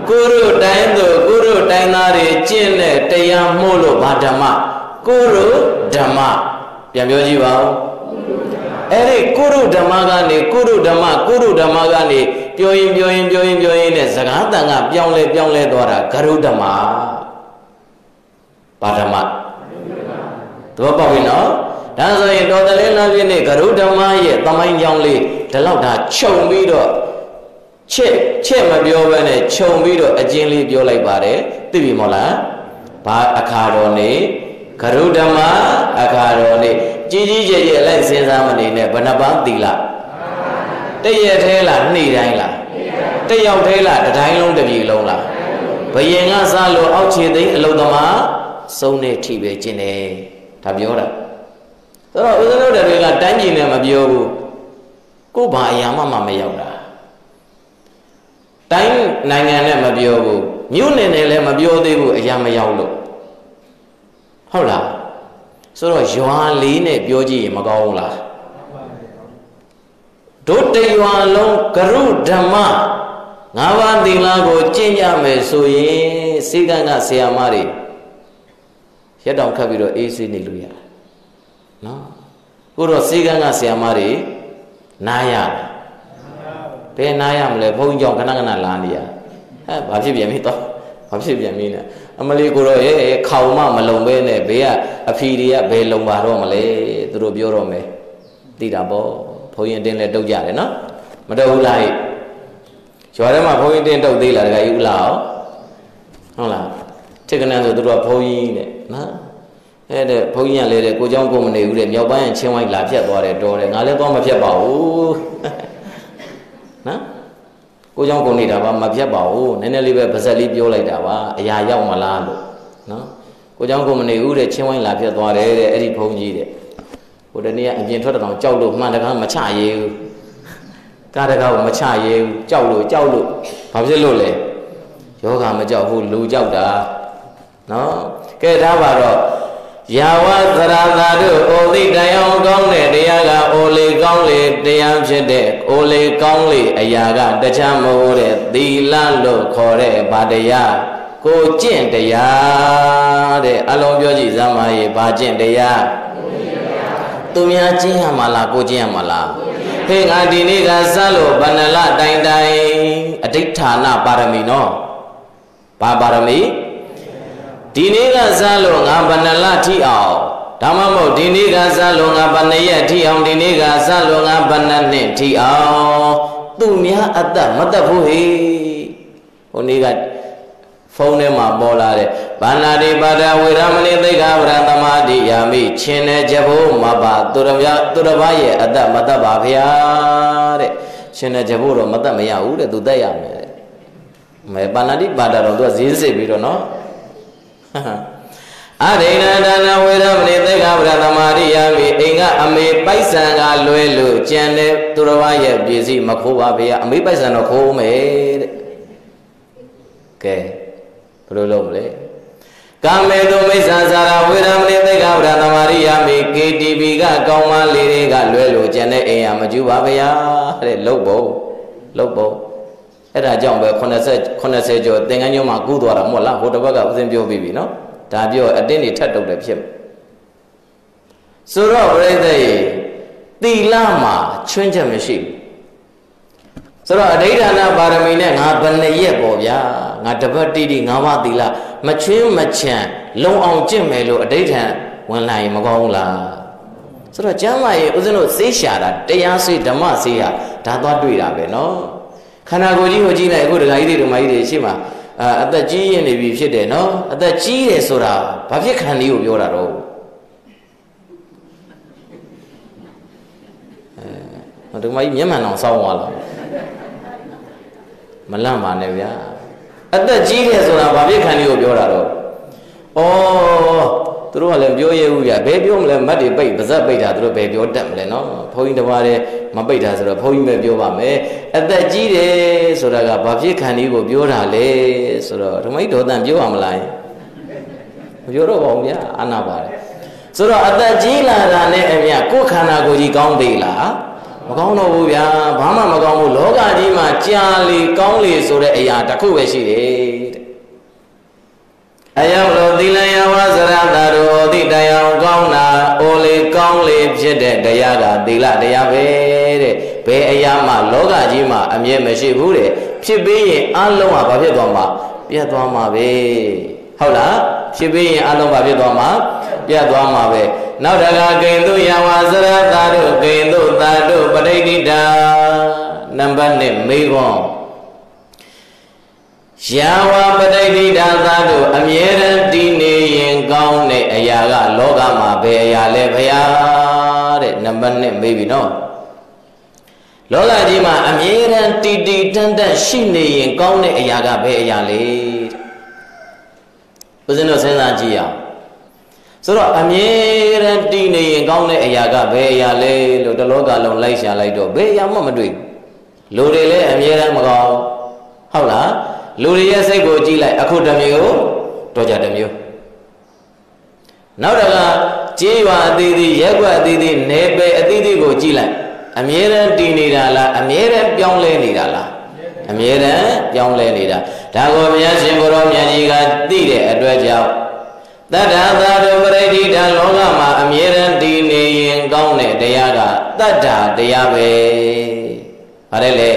ကုရုတိုင်းသူကုရုတိုင်းသားတွေကျင့်တဲ့တရားမို့လို့ဘာဓမ္မကုရုဓမ္မပြန်ပြောကြည့်ပါဦးအဲ့ဒီကုရုဓမ္မကနေကုရုဓမ္မကုရုဓမ္မကနေပြောရင်ပြောရင်ပြောရင်ပြောရင်နဲ့စကားတန်ကပြောင်းလဲပြောင်းလဲသွားတာဂရုဓမ္မပါဓမ္မသဘောပေါက်ပြီနော်ဒါဆိုရင်တော်တလင်းလာပြည့်နေ့ဂရုဓမ္မရဲ့သမိုင်းကြောင်းလေးဒီလောက်ဒါခြုံပြီးတော့ ချက်ချက်မပြောဘဲနဲ့ခြုံပြီးတော့အကျဉ်းလေးပြောလိုက်ပါတယ်သိပြီမို့လားဘာအခါတော်နေဂရုဓမ္မအခါတော်နေကြီးကြီးကျယ်ကျယ်လိုက်စဉ်းစားမနေနဲ့ဘယ်နှပန်းသီလတရက်သေးလားနေ့တိုင်းလားတယောက်သေးလားတစ်တိုင်းလုံးတစ်ပြည်လုံးလားဘယင်ကစားလို့အောက်ခြေသိမ်းအလုံးသမားစုံနေထိပဲကျင်တယ်ဒါပြောတာဆိုတော့ဦးဇင်းတို့တွေကတိုင်းပြည်နဲ့မပြောဘူးကို့ဘာအရာမှမမရောက်တာ တိုင်းနိုင်ငံနဲ့မပြောဘူးမြို့နယ်နဲ့လည်းမပြောသေးဘူးအရာမရောက်လို့ဟုတ်လားဆိုတော့ရွာလေးနဲ့ပြောကြည့်ရင်မကောင်းဘူးလားတို့တရွာလုံးကရုဓမ္မငါးပါးသီလကိုကျင့်ကြမယ်ဆိုရင်စိတ်ကကဆရာမတွေရက်တောင်ခတ်ပြီးတော့အေးဆေးနေလို့ရတယ်နော်ကိုတော့စိတ်ကကဆရာမတွေနားရတယ် ဘယ်နားရမလဲဘုန်းကြီးကြောင့်ခဏခဏလာနေရဟဲ့ဘာဖြစ်ပြန်ပြီတော့ဘာဖြစ်ပြန်ပြီလဲအမလီကိုတော့ရဲခေါင်မမလုံပဲနဲ့ဘေးကအဖီတွေကဘယ်လုံပါတော့မလဲသူတို့ပြောတော့မယ်သိတာပေါ့ဘုန်းကြီးတင်းလဲတုတ်ကြတယ်နော်မတုတ်ဘူးလားရွာထဲမှာဘုန်းကြီးတင်းတုတ်သေးလားတခါယူလားဟုတ်လားထိတ်ကနန်းဆိုသူတို့ကဘုန်းကြီးတဲ့နော်အဲ့တဲ့ဘုန်းကြီးကလည်းတဲ့ကိုเจ้าကိုမနေဘူးတဲ့မြောက်ပိုင်းချင်းဝိုင်းလာဖြတ်သွားတယ်တော်တယ်ငါလည်းသွားမဖြတ်ပါဘူး နော်ကိုကြောင့်ကုန်နေတာပါမပြတ်ပါဘူးနည်းနည်းလေးပဲပါဇက်လေးပြောလိုက်တာပါအရာရောက်မလားလို့နော်ကိုကြောင့်ကုန်မနေဘူးတဲ့ချင်းဝိုင်းလာပြတ်သွားတယ်တဲ့အဲ့ဒီဘုန်းကြီးတဲ့ဟိုတနေ့ကအပြင်ထွက်တောင်ကြောက်လို့မှန်တကားမချရဘူးကားတကားကိုမချရဘူးကြောက်လို့ကြောက်လို့ဘာဖြစ်လို့လဲယောဂမကြောက်ဘူးလူကြောက်တာနော်ကဲဒါပါတော့ ယာဝသရသာတို့အိုသိတရားကောင်းတဲ့တရားကအိုလေကောင်းလေတရားဖြစ်တဲ့အိုလေကောင်းလေအရာကတခြားမဟုတ်တဲ့သီလလို့ခေါ်တဲ့ဗာတရားကိုကျင့်တရားတဲ့အလုံးပြောကြည့်စမ်းပါရဲ့ဘာကျင့်တရားသူများကျင့်ရမှာလားကိုကျင့်ရမှာလားဟေးငါဒီနေ့ကစလို့ဗန္နလတိုင်တိုင်အဋိဌာဏပါရမီနော်ဘာပါရမီ ဒီနေ့ကစားလို့ငါဘဏ္ဍလထိအောင်ဒါမှမဟုတ်ဒီနေ့ကစားလို့ငါဘဏ္ဍရက်ထိအောင်ဒီနေ့ကစားလို့ငါဘဏ္ဍနှစ်ထိအောင်သူများအသက်မသက်ဘူးဟေဟိုနေ့ကဖုန်းထဲမှာပေါ်လာတဲ့ဘာနာတိပါဒဝေရမဏိသိက္ခာပရသမာတိယာမိချင်းတဲ့ကြဖို့မပါသူရဗျသူရဘရဲ့အသက်မသက်ပါဗျာတဲ့ချင်းတဲ့ကြဖို့တော့မသက်မရဘူးတဲ့သူသက်ရမယ်တဲ့မဲဘာနာတိပါဒတော့သူကဈေးစစ်ပြီးတော့နော် အရိဏဒါနဝေရမဏိသေကဗရသမာရိယာမိအိမ်ကအမေပိုက်ဆံကလွဲလို့ကြံတဲ့သူတော်ဘာရဲ့ပြည်စည်းမခိုးပါဗျာအမေပိုက်ဆံတော့ခိုးမယ်တဲ့ကဲဘယ်လိုလုပ်မလဲကာမေတုမိစ္ဆာစာရဝေရမဏိသေကဗရသမာရိယာမိ KTV ကကောင်းမလေးတွေကလွဲလို့ကြံတဲ့အိမ်ကမကျူပါဗျာတဲ့လုတ်ဖို့လုတ်ဖို့ အဲ့ဒါကြောင့်ပဲ80 80ကျော်သင်္ကန်းကျောင်းမှာကူးသွားတာမဟုတ်လားဟိုတစ်ဘက်ကဥစဉ်ပြောပြီးပြီနော်ဒါပြောအတင်းတွေထတ်တုတ်တယ်ဖြစ်ဆိုတော့ပြိဿရေသီလမှာချွင်းချက်မရှိဘူးဆိုတော့အဋိဌာဏပါရမီနဲ့ငါဘယ်နှရက်ပေါ့ဗျာငါတပတ်တိတိငါးပါးသီလမချွင်းမချံလုံအောင်ကျင့်မယ်လို့အဋိဌာန်ဝင်လာရင်မကောင်းဘူးလားဆိုတော့ကျမ်းမာရေးဦးဇင်းတို့စေးရှာတာတရားစေးဓမ္မစေးဟာဒါသွားတွေ့တာပဲเนาะ ခန္ဓာကိုယ်ကြီးကိုကြည့်လိုက်အခုဒကာကြီးတွေဓမ္မကြီးတွေရှေ့မှာအာအသက်ကြီးရင်နေပြီဖြစ်တယ်နော်အသက်ကြီးတယ်ဆိုတာဘာဖြစ်ခံလေးကိုပြောတာတော့အဲဓမ္မကြီးမျက်မှန်အောင်စောင်းသွားလားမလန့်ပါနဲ့ဗျာအသက်ကြီးတယ်ဆိုတာဘာဖြစ်ခံလေးကိုပြောတာတော့ဩ သူတို့ကလည်းပြောရဲဘူးဗျဘယ်ပြောမလဲမတ်တွေပိတ်ပါဇက်ပိတ်တာသူတို့ဘယ်ပြောတတ်မလဲနော်ဘုန်းကြီးတစ်ပါးတည်းမပိတ်တာဆိုတော့ဘုန်းကြီးပဲပြောပါမယ်အသက်ကြီးတယ်ဆိုတာကဘာဖြစ်ခံဒီကိုပြောတာလဲဆိုတော့ဓမ္မကြီးဒေါသန်ပြောရမလားမပြောတော့ပါဘူးဗျာအာနာပါတယ်ဆိုတော့အသက်ကြီးလာတာနဲ့အမြကိုယ်ခန္ဓာကိုယ်ကြီးကောင်းသေးလားမကောင်းတော့ဘူးဗျာဘာမှမကောင်းဘူးလောကကြီးမှာကြာလေကောင်းလေဆိုတဲ့အရာတစ်ခုပဲရှိတယ်တဲ့ အယံလိုသီလယဝဇရတာတို့အတိတရားကောင်းတာအိုလေကောင်းလေဖြစ်တဲ့တရားကသီလတရားပဲတဲ့ဘယ်အရာမှလောကကြီးမှာအမြဲမရှိဘူးတဲ့ဖြစ်ပြီးရင်အလုံးကဘာဖြစ်သွားမှာပြတ်သွားမှာပဲဟုတ်လားဖြစ်ပြီးရင်အလုံးဘာဖြစ်သွားမှာပြတ်သွားမှာပဲနောက်တကဂိန္ဓုယဝဇရတာတို့ဂိန္ဓုတာတို့ပဋိဋိတာနံပါတ်1မေခွန်း ယာဝပဋိဋိဒါသတို့အမြဲတမ်းတည်နေရင်ကောင်းတဲ့အရာကလောကမှာဘယ်အရာလဲဘုရားတဲ့နံပါတ်1မေးပြီနော်လောကကြီးမှာအမြဲတမ်းတည်တည်တန်းတန်းရှိနေရင်ကောင်းတဲ့အရာကဘယ်အရာလဲတဲ့ဦးဇင်းတို့စဉ်းစားကြည့်ရအောင်ဆိုတော့အမြဲတမ်းတည်နေရင်ကောင်းတဲ့အရာကဘယ်အရာလဲလို့တလောကလုံးလိုက်ရှာလိုက်တော့ဘယ်အရာမှမတွေ့လူတွေလည်းအမြဲတမ်းမကောင်းဟုတ်လား လူတွေရဲ့စိတ်ကိုကြည့်လိုက်အခုတစ်မျိုးတော့ကြတစ်မျိုးနောက်တကကြေးရွာအသီးသီးရက်ွက်အသီးသီးနေပယ်အသီးသီးကိုကြည့်လိုက်အမြဲတမ်းတည်နေတာလားအမြဲတမ်းပြောင်းလဲနေတာလားအမြဲတမ်းပြောင်းလဲနေတာဒါကိုဘုရားရှင်ကိုရောမြတ်ကြီးကသိတဲ့အတွက်ကြောင့်တတ္ထာသာတုပရိဋိတလောကမှာအမြဲတမ်းတည်နေရင်ကောင်းတဲ့တရားကတတ္ထာတရားပဲ။ဘာလဲလဲ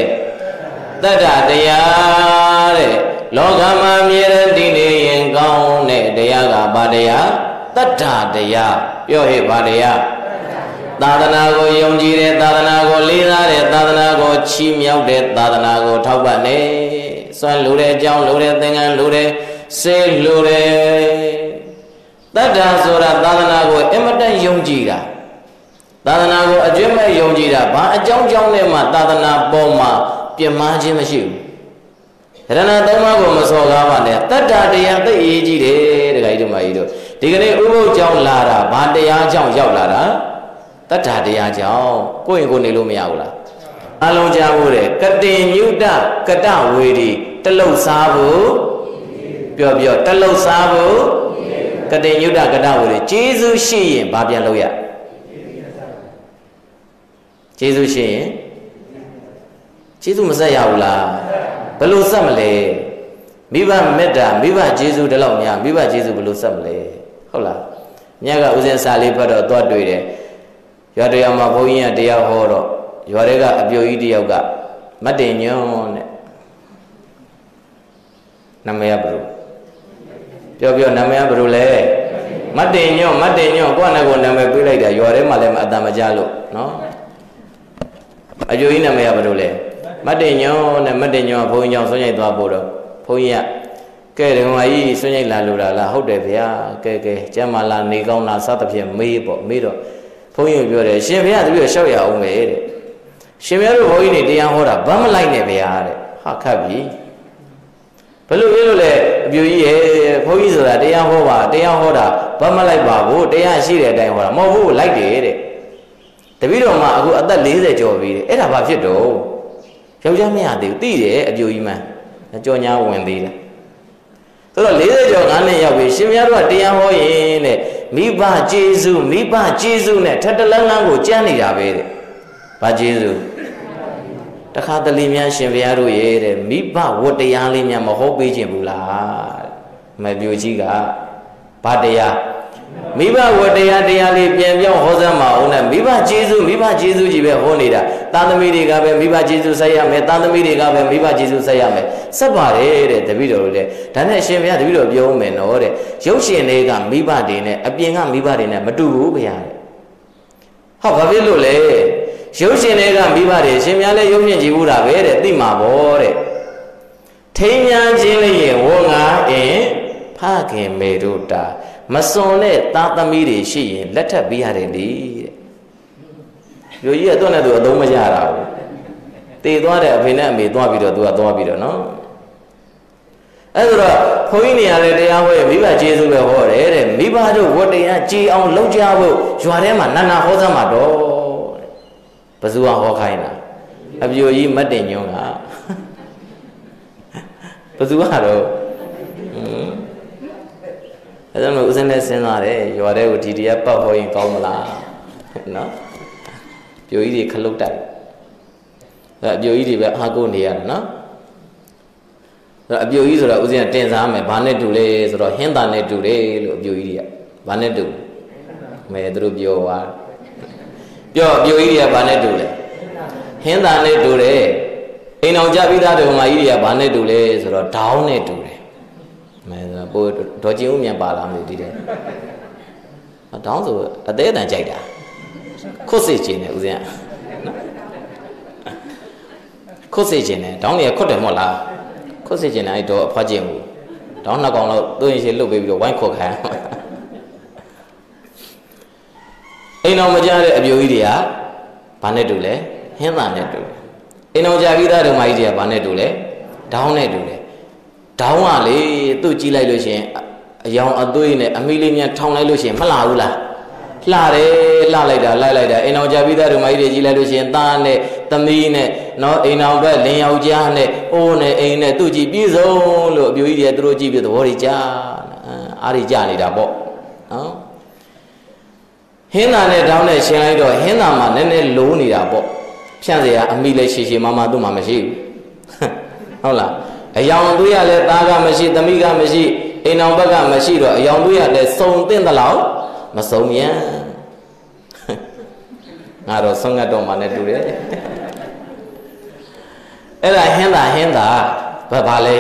တတ္ထာတရားတဲ့လောကမှာအမြဲတမ်းတည်နေရင်ကောင်းတဲ့တရားကဘာတရားတတ္ထာတရားပြောဟဲ့ဘာတရားသာသနာကိုယုံကြည်တဲ့သာသနာကိုလေးစားတဲ့သာသနာကိုချီးမြှောက်တဲ့သာသနာကိုထောက်ပံ့နေစွန့်လူတဲ့အကြောင်းလူတဲ့သင်္ကန်းလူတဲ့စေလူတဲ့တတ္ထာဆိုတာသာသနာကိုအင်မတန်ယုံကြည်တာသာသနာကိုအကျွမ်းမဲ့ယုံကြည်တာဘာအကြောင်းကြောင့်လဲမှသာသနာပေါ်မှာ ပြင်းမာခြင်းမရှိဘူးရဏသုံးပါးကိုမစော်ကားပါနဲ့တတ္တတရားသိအရေးကြီးတယ်တခါကြီးတို့မကြီးတို့ဒီကနေ့ဥပုပ်ကြောင့်လာတာဘာတရားကြောင့်ရောက်လာတာတတ္တတရားကြောင့်ကိုယ့်ရင်ကိုယ်နေလို့မရဘူးလားအလုံးကြဖို့တဲ့ကတင်ညုတကတဝေဒီတလုတ်စားဖို့ပြောပြောတလုတ်စားဖို့ကတင်ညုတကတဝေဒီကျေးဇူးရှိရင်ဘာပြန်လုပ်ရကျေးဇူးရှိရင် ကျေးဇူးမဆက်ရဘူးလားဘယ်လိုဆက်မလဲမိဘမေတ္တာမိဘကျေးဇူးတလောက်များမိဘကျေးဇူးဘယ်လိုဆက်မလဲဟုတ်လားမြတ်ကဥစဉ်စာလေးဖတ်တော့သွားတွေ့တယ်ရွာတရားမှာဘုန်းကြီးကတရားဟောတော့ရွာတွေကအပြိုကြီးတယောက်ကမတ်တင်ညွန်းတဲ့နမယဘရုပြောပြောနမယဘရုလဲမတ်တင်ညွန်းမတ်တင်ညွန်းကိုယ့်နဲ့ကိုယ်နာမည်ပေးလိုက်တာရွာထဲမှာလည်းအတန်မကြလို့နော်အပြိုကြီးနမယဘရုလဲ မတ်တင်ညွန်းနဲ့မတ်တင်ညွန်းကဘုန်းကြီးကြောင့်ဆွညိတ်သွားဖို့တော့ဘုန်းကြီးကကဲဓမ္မကြီးဆွညိတ်လာလို့လားဟုတ်တယ်ဗျာကဲကဲကျမ်းမာလာနေကောင်းလားစသဖြင့်မေးပေါ့မေးတော့ဘုန်းကြီးပြောတယ်ရှင်ဘုရားတပည့်လျှောက်ရအောင်ပဲတဲ့ရှင်ဘုရားတို့ဘုန်းကြီးနေတရားဟောတာဘာမလိုက်နဲ့ဗျာတဲ့ဟာခတ်ပြီဘယ်လိုလဲလို့လဲအပြူကြီးရဲ့ဘုန်းကြီးဆိုတာတရားဟောပါတရားဟောတာဘာမလိုက်ပါဘူးတရားရှိတဲ့အတိုင်းဟောတာမဟုတ်ဘူးလိုက်တယ်တဲ့တပည့်တော်မှာအခုအသက်40ကျော်ပြီတဲ့အဲ့ဒါဘာဖြစ်တော့ ယောက်ျားမရသေးဘူးသိတယ်အပြူကြီးမှအကြောညာဝင်သေးတယ်ဆိုတော့40ကျော်9နှစ်ရောက်ပြီရှင်မရတို့ကတရားဟောရင်တဲ့မိဘကျေးဇူးမိဘကျေးဇူးနဲ့ထက်တလန်းလန်းကိုကြမ်းနေတာပဲတဲ့ဘာကျေးဇူးတခါတလေများရှင်ဘုရားတို့ရဲ့တဲ့မိဘဝတ္တရားလေးများမဟောပေးခြင်းဘူးလားမပြိုကြီးကဘာတရား မိဘဝတရားတရားလေးပြန်ပြောင်းဟောစမ်းမအောင်နဲ့မိဘကျေးဇူးမိဘကျေးဇူးကြီးပဲဟောနေတာသာသမီတွေကပဲမိဘကျေးဇူးဆက်ရမယ်သာသမီတွေကပဲမိဘကျေးဇူးဆက်ရမယ်ဆက်ပါတယ်တဲ့တပည့်တော်တို့လည်းဒါနဲ့ရှင်ဘုရားတပည့်တော်ပြောမယ်နော်တဲ့ရုပ်ရှင်တွေကမိဘတွေနဲ့အပြင်ကမိဘတွေနဲ့မတူဘူးဗျာတဲ့ဟောဘာဖြစ်လို့လဲရုပ်ရှင်တွေကမိဘတွေရှင်များလည်းရုပ်ရှင်ကြည့်ဘူးတာပဲတဲ့သိမှာပေါ့တဲ့ထိမ်းများခြင်းလေးရဲ့ဝငါအင်းဖခင်မေတို့တာ မစွန်တဲ့သားသမီးတွေရှိရင်လက်ထပ်ပေးရတယ်လေတဲ့လူကြီးကတော့နဲ့သူအသုံးမရတာဘူးတည်သွားတဲ့အဖေနဲ့အမေသွားပြီးတော့သူကသွားပြီးတော့နော်အဲ့ဒါတော့ဘုန်းကြီးနေရာတဲ့တရားဟောရမိဘကျေးဇူးပဲဟောတယ်တဲ့မိဘတို့ဝတ္တရားကြည်အောင်လုပ်ကြဖို့ရွာထဲမှာနာနာဟောစမ်းမှာတော့တဲ့ဘယ်သူကဟောခိုင်းတာအပြိုကြီးမတ်တင်ညွန်းကဘယ်သူကတော့ အဲဒါမျိုးဦးစင်းနဲ့စဉ်းစားတယ်ရွာတဲ့ကိုဒီတရားပတ်ဟောရင်ကောင်းမလားနော်ပြိုကြီးတွေခလုတ်တိုက်အဲပြိုကြီးတွေပဲအားကိုးနေရတယ်နော်အပြိုကြီးဆိုတော့ဦးဇင်းကတင်စားမယ်ဘာနဲ့တူလဲဆိုတော့ဟင်းသာနဲ့တူတယ်လို့အပြိုကြီးတွေကဘာနဲ့တူမဲသူတို့ပြောသွားပြောအပြိုကြီးတွေကဘာနဲ့တူလဲဟင်းသာနဲ့တူတယ်အိမ်အောင်ကြပြီးသားတွေမကြီးတွေကဘာနဲ့တူလဲဆိုတော့ဒေါင်းနဲ့တူတယ် မဲဆိုတော့ပိုဒေါ်ကျင်းဦးမြန်ပါလာမျိုးဒီတဲ့ဒေါင်းဆိုအသေးအတန်ကြိုက်တာခုတ်စေခြင်းနဲ့ဦးဇင်းကခုတ်စေခြင်းနဲ့ဒေါင်းတွေကခုတ်တယ်မဟုတ်လားခုတ်စေခြင်းနဲ့အဲ့တော့အဖွားကျင်ဘူးဒေါင်းနှစ်ကောင်လောက်သူ့ရင်ရှိလှုပ်ပေးပြီးတော့ဝိုင်းခုတ်ခိုင်းအိမ်တော်မကြတဲ့အပြိုကြီးတွေကဘာနဲ့တူလဲဟင်းသာနဲ့တူတယ်အိမ်တော်ကြပြီးသားဓမ္မကြီးတွေကဘာနဲ့တူလဲဒေါင်းနဲ့တူတယ် ဒေါင်းကလေသူ့ကြည့်လိုက်လို့ရှင်အယောင်အသွေးနဲ့အမီလေးမြန်ထောင်လိုက်လို့ရှင်မလှဘူးလားလှတယ်လှလိုက်တာလိုက်လိုက်တာအိမ်အောင်ကြပြီးသားတို့မကြီးတွေကြီးလိုက်လို့ရှင်သားနဲ့သမီးနဲ့နော်အိမ်အောင်ဘက်လင်ယောက်ျားနဲ့အိုးနဲ့အိမ်နဲ့သူ့ကြည့်ပြီးဆုံးလို့အပြူကြီးတွေသူတို့ကြည့်ပြီးသဘောတွေကြားအားတွေကြားနေတာပေါ့နော်ဟင်းသာနဲ့တောင်းနဲ့ရှင်လိုက်တော့ဟင်းသာမှာနည်းနည်းလိုးနေတာပေါ့ဖြန့်စရာအမိလည်းရှည်ရှည်မမသူ့မှာမရှိဘူးဟုတ်လား အယောင်သွေးရလဲသားကမရှိသမီးကမရှိအိမ်အောင်ဘက်ကမရှိတော့အယောင်သွေးရလဲစုံတဲ့တလောက်မစုံမြန်ငါတော့ဆုံးငတ်တော့မှနဲ့တူတယ်အဲ့ဒါဟင်းသာဟင်းသာဘာပါလဲ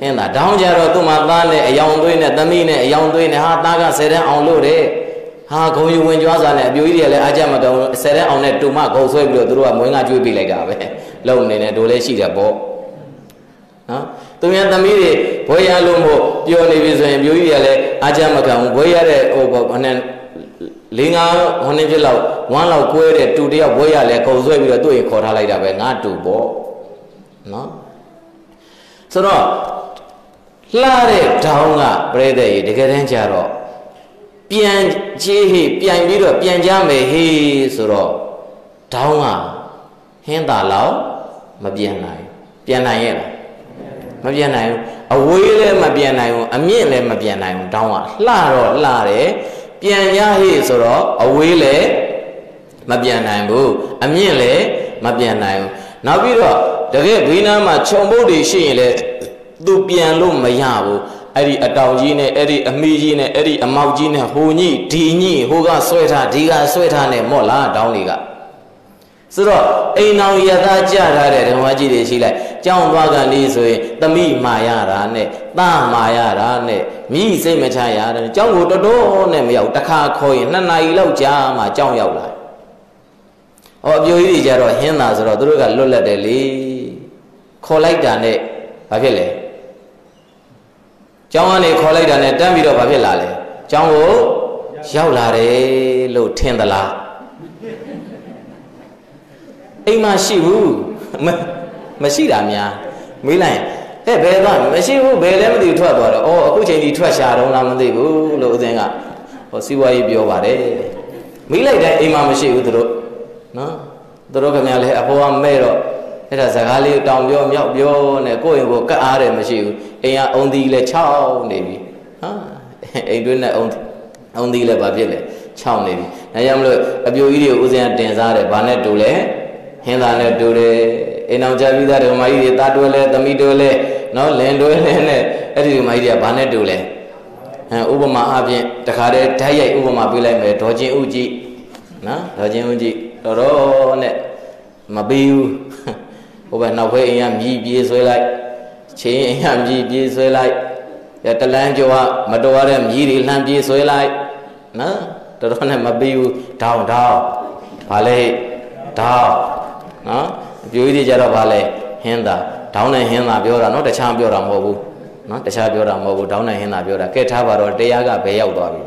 ဟင်းသာတောင်းကြတော့သူ့မှာသားနဲ့အယောင်သွေးနဲ့သမီးနဲ့အယောင်သွေးနဲ့ဟာသားကဆယ်တန်းအောင်လို့တဲ့ဟာဂုံယူဝင်ကြွားစားနဲ့အပြိုကြီးတွေလည်းအားကြမတော်ဆယ်တန်းအောင်နဲ့တူမဂုံဆွဲပြီးတော့သူတို့ကမွေးငါကျွေးပေးလိုက်တာပဲလုံနေနေတို့လည်းရှိတယ်ပေါ့ နော်သူများသမီးတွေဘွဲရလို့မို့ပျော်နေပြီဆိုရင်မျိုးကြီးတွေကလည်းအားကြမခံဘူးဘွဲရတဲ့ဟိုဘာနဲ့လေးငါဟိုနှစ်ပြလောက်ဝမ်းလောက်ကွဲတဲ့တူတယောက်ဘွဲရလဲခုံဆွဲပြီးတော့သူ့ရင်ခေါ်ထားလိုက်တာပဲငါတူပေါ့နော်ဆိုတော့လှတဲ့တောင်းကပြိတဲ့ရေတကယ်တမ်းကျတော့ပြန်ချေးဟေးပြန်ပြီးတော့ပြန်ကြမယ်ဟေးဆိုတော့တောင်းကဟင်းသာလောက်မပြန်နိုင်ပြန်နိုင်ရဲ့လား မပြန်နိုင်ဘူးအဝေးလည်းမပြန်နိုင်ဘူးအမြင့်လည်းမပြန်နိုင်ဘူးတောင်းကလှတော့လှတယ်ပြန်ရဟိဆိုတော့အဝေးလည်းမပြန်နိုင်ဘူးအမြင့်လည်းမပြန်နိုင်ဘူးနောက်ပြီးတော့တကယ်ဘေးနားမှာခြုံပုတ်တွေရှိရင်လည်းသူပြန်လို့မရဘူးအဲ့ဒီအတောင်ကြီးနဲ့အဲ့ဒီအမီကြီးနဲ့အဲ့ဒီအမောက်ကြီးနဲ့ဟိုညိဒီညိဟိုကဆွဲထားဒီကဆွဲထားနဲ့မော့လားတောင်းတွေက ဆိုတော့အိမ်အောင်ရသားကြထားတဲ့ဓမ္မကြီးတွေရှိလိုက်ကြောင်းသွားကန်လေးဆိုရင်သမိမာရတာနဲ့သားမာရတာနဲ့မိစိတ်မချရတာကြောင်းကိုတော်တော်နဲ့မရောက်တခါခေါ်ရင်နှစ်နာရီလောက်ကြာမှကြောင်းရောက်လာဟောအပြိုကြီးတွေကြတော့ဟင်းတာဆိုတော့သူတို့ကလွတ်လပ်တယ်လေခေါ်လိုက်တာနဲ့ဘာဖြစ်လဲကျောင်းကနေခေါ်လိုက်တာနဲ့တန်းပြီးတော့ဘာဖြစ်လာလဲကျောင်းကိုရောက်လာတယ်လို့ထင်သလား အိမ်မရှိဘူးမရှိတာများမေးလိုက်ဟဲ့ဘယ်သွားမရှိဘူးဘယ်လည်းမသိဘူးထွက်သွားတော့အော်အခုချိန်ကြီးထွက်ရှာတော့လားမသိဘူးလို့ဦးစင်းကဟောစီးပွားရေးပြောပါတယ်မေးလိုက်တဲ့အိမ်မှာမရှိဘူးသူတို့နော်သူတို့ခင်ဗျားလည်းအဖေကမဲ့တော့အဲ့ဒါစကားလေးတောင်ပြောမြောက်ပြောနဲ့ကိုယ့်ရင်ကိုကတ်အားတယ်မရှိဘူးအိမ်ကအုံသီးလည်း6နေပြီဟာအိမ်တွင်းနဲ့အုံအုံသီးလည်းဘာဖြစ်လဲ6နေပြီဒါကြောင့်မလို့အပြိုကြီးတွေကိုဦးစင်းကတင်စားတယ်ဘာနဲ့တူလဲ ဟင်းသာနဲ့တူတယ်အိမ်အောင်ကြပြီးသားဓမ္မကြီးတွေတာတွဲလဲသမီးတွဲလဲနော်လင်တွဲလဲနဲ့အဲ့ဒီဓမ္မကြီးတွေကဘာနဲ့တူလဲအဲဥပမာအပြင်တခါတည်းဓာတ်ရိုက်ဥပမာပေးလိုက်မယ်ဒေါ်ချင်းဥကြည့်နော်ဒေါ်ချင်းဥကြည့်တော်တော်နဲ့မပြီးဘူးဟိုဘက်နောက်ဘက်အိမ်ကမြည်ပြေးဆွဲလိုက်ချင်းအိမ်ကမြည်ပြေးဆွဲလိုက်တလန်းကျော်ကမတော်ရတဲ့မြည်တွေလှမ်းပြေးဆွဲလိုက်နော်တော်တော်နဲ့မပြီးဘူးဒေါင်းဒေါင်းဘာလဲဒေါင်း နော်အပြိုကြီးတွေကြတော့ဗာလဲဟင်းသာဒေါင်းနဲ့ဟင်းသာပြောတာနော်တခြားပြောတာမဟုတ်ဘူးနော်တခြားပြောတာမဟုတ်ဘူးဒေါင်းနဲ့ဟင်းသာပြောတာကဲထားပါတော့တရားကဘယ်ရောက်သွားပြီ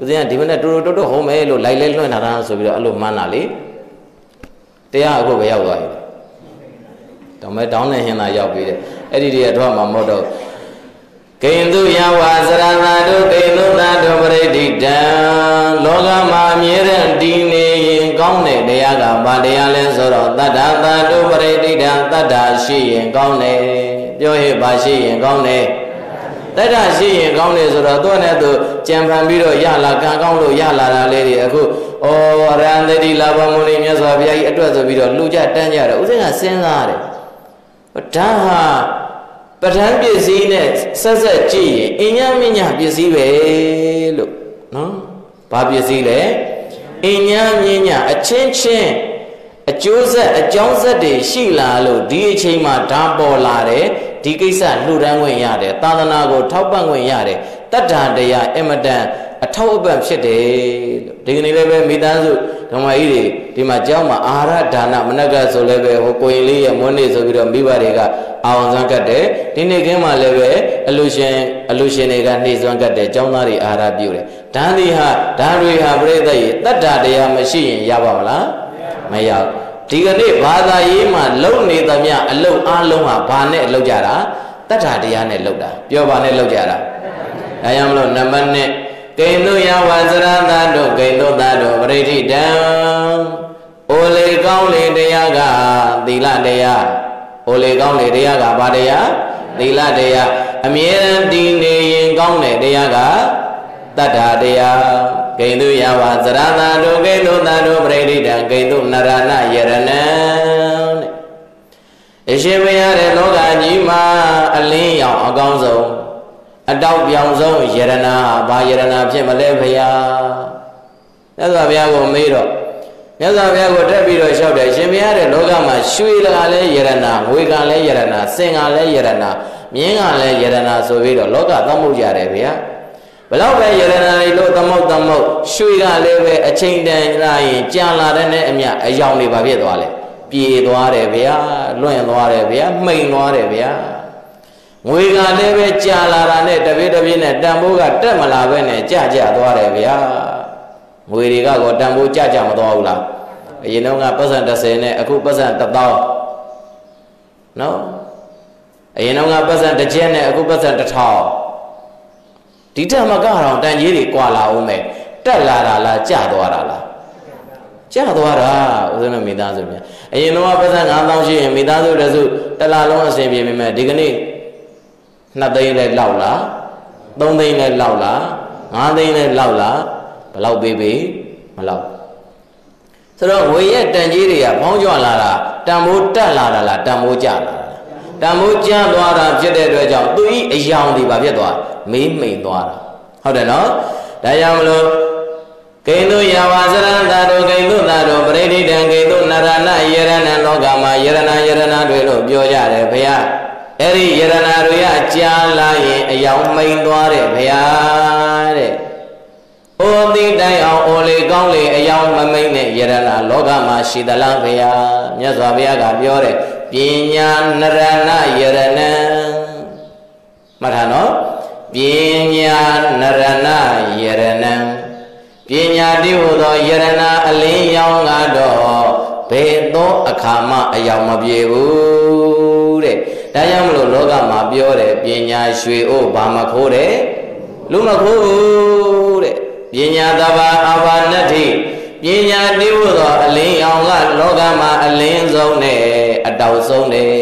ဦးဇင်းကဒီမနေ့တူတူတိုးတိုးဟုံးမယ်လို့လိုက်လဲလွှင့်တာဆိုပြီးတော့အဲ့လိုမှန်းတာလေတရားအခုဘယ်ရောက်သွားပြီတော့မဲတောင်းနဲ့ဟင်းသာရောက်ပြီတဲ့အဲ့ဒီတည်းကတော့မှမဟုတ်တော့ ကိန္တုယဝါစရဏတုကိန္တုတတုပရိဒိတံလောကမှာအမြဲတမ်းတည်နေရင်ကောင်းတဲ့တရားကဘာတရားလဲဆိုတော့တတ္တတတုပရိဒိတံတတ္တာရှိရင်ကောင်းတယ်ပြောဟဲ့ဘာရှိရင်ကောင်းတယ်တတ္တရှိရင်ကောင်းတယ်ဆိုတော့သူ့နဲ့သူကြံဖန်ပြီးတော့ရလာကံကောင်းလို့ရလာတာလေးတွေအခုဩရဟန္တိလာဘမုန်မြတ်စွာဘုရားကြီးအတွက်ဆိုပြီးတော့လူကြတန်းကြတယ်ဥစဉ်ကစဉ်းစားတယ်ဒါဟာ ပဋ္ဌာန်းပစ္စည်းနဲ့ဆက်ဆက်ကြည့်ရင်အညမညပစ္စည်းပဲလို့နော်ဘာပစ္စည်းလဲအညမညအချင်းချင်းအကျိုးဆက်အကြောင်းဆက်တွေရှိလာလို့ဒီအချိန်မှာဒါပေါ်လာတယ်ဒီကိစ္စလှူဒန်းခွင့်ရတယ်သာသနာကိုထောက်ပံ့ခွင့်ရတယ်တတ္ထာတရားအင်မတန် အထောက်အပံ့ဖြစ်တယ်လို့ဒီကနေ့လည်းပဲမိသားစုဓမ္မကြီးတွေဒီမှာကျောင်းမှာအာဟာရဒါနမနက်ကဆိုလည်းပဲဟိုကိုရင်လေးရဲ့မွန်းနေ့ဆိုပြီးတော့မိဘတွေကအာဝန်စွမ်းကတ်တယ်ဒီနေ့ခင်းမှာလည်းပဲအလူရှင်အလူရှင်တွေကနှိစွမ်းကတ်တယ်ကျောင်းသားတွေအာဟာရပြုတယ်ဓာန်ဒီဟာဓာန်တွေဟာပြိဿရဲ့တတ္တာတရားမရှိရင်ရပါမလားမရဒီကနေ့ဘာသာရေးမှာလုံနေသမျှအလုတ်အလုံးဟာဘာနဲ့အလုတ်ကြတာတတ္တာတရားနဲ့လုတ်တာပြောပါနဲ့လုတ်ကြတာဒါကြောင့်မလို့နံပါတ်1 ကိန္တုယဝဇရသတုကိန္တုသတုပရိဋိတံအိုလေကောင်းလေတရားကသီလတရားအိုလေကောင်းလေတရားကဘာတရားသီလတရားအမြဲတမ်းတည်နေရင်ကောင်းတဲ့တရားကတတ္ထာတရားကိန္တုယဝဇရသတုကိန္တုသတုပရိဋိတံကိန္တုနရဏယရဏံတဲ့အရှင်ဘုရားရဲ့လောကကြီးမှာအလင်းရောင်အကောင်းဆုံး အတောက်ပြောင်ဆုံးယရနာဘာယရနာဖြစ်မလဲဘုရားမြတ်စွာဘုရားကိုမေးတော့မြတ်စွာဘုရားကိုတက်ပြီးတော့လျှောက်တယ်ရှင်ဘုရားရဲ့လောကမှာရွှေကလည်းယရနာငွေကလည်းယရနာစင်ကလည်းယရနာမြင်းကလည်းယရနာဆိုပြီးတော့လောကသမုတ်ကြတယ်ဗျာဘလောက်ပဲယရနာတွေလို့သမုတ်သမုတ်ရွှေကလည်းပဲအချိန်တန်လာရင်ကြာလာတဲ့နဲ့အမြအယောင်တွေဘာဖြစ်သွားလဲပြေသွားတယ်ဗျာလွင့်သွားတယ်ဗျာမှိန်သွားတယ်ဗျာ ငွေကလည်းပဲကြာလာတာနဲ့တပိတပိနဲ့တန်ဖိုးကတက်မလာပဲနဲ့ကြာကြာသွားတယ်ဗျာငွေတွေကတော့တန်ဖိုးကြာကြာမသွားဘူးလားအရင်တော့ကပတ်စံ30နဲ့အခုပတ်စံ1000နော်အရင်တော့ကပတ်စံတစ်ချက်နဲ့အခုပတ်စံ1000ဒီတက်မကတော့တန်ကြီးတွေကွာလာအောင်မယ်တက်လာတာလားကြာသွားတာလားကြာသွားတာဦးဇင်းတို့မိသားစုများအရင်တော့ပတ်စံ9000ရှိရင်မိသားစုတစုတစ်လလုံးအဆင်ပြေပေမဲ့ဒီကနေ့ 2သိန်းလဲလောက်လား3သိန်းလဲလောက်လား5သိန်းလဲလောက်လားဘယ်လောက်ပေးပေးမလောက်ဆိုတော့ငွေရဲ့တန်ကြီးတွေကဖောင်းကြွလာတာတန်မိုးတက်လာတာလားတန်မိုးကျလာတာတန်မိုးကျသွားတာဖြစ်တဲ့အတွက်ကြောင့်သူဤအယောင်တွေဘာဖြစ်သွားမေးမိန်သွားတာဟုတ်တယ်နော်ဒါကြောင့်မလို့ကိန္တုယဝါစရဏတုကိန္တုသတုပရိဋိတံကိန္တုနရဏယရဏလောကမှာယရဏယရဏတွေလို့ပြောကြတယ်ဘုရား အဲ့ဒီယရဏတွေကကြာလာရင်အယောင်မိန်သွားတယ်ဘုရားတဲ့။အိုတိတိုင်အောင်အိုလေကောင်းလေအယောင်မမိန်တဲ့ယရဏလောကမှာရှိသလားဘုရား။မြတ်စွာဘုရားကပြောတယ်ပညာနရဏယရဏံမှတ်ထားနော်။ပညာနရဏယရဏံပညာတိဟုသောယရဏအလင်းရောင်ကတော့ဘယ်သောအခါမှအယောင်မပြေဘူး တဲ့။ဒါကြောင့်မလို့လောကမှာပြောတယ်ပညာရွှေအိုးဘာမခိုးတယ်လူမခိုးဘူးတဲ့ပညာတဘာအဘာနတ္ထိပညာတိဟုသောအလင်းရောင်ကလောကမှာအလင်းဆုံးနဲ့အတောက်ဆုံးတယ်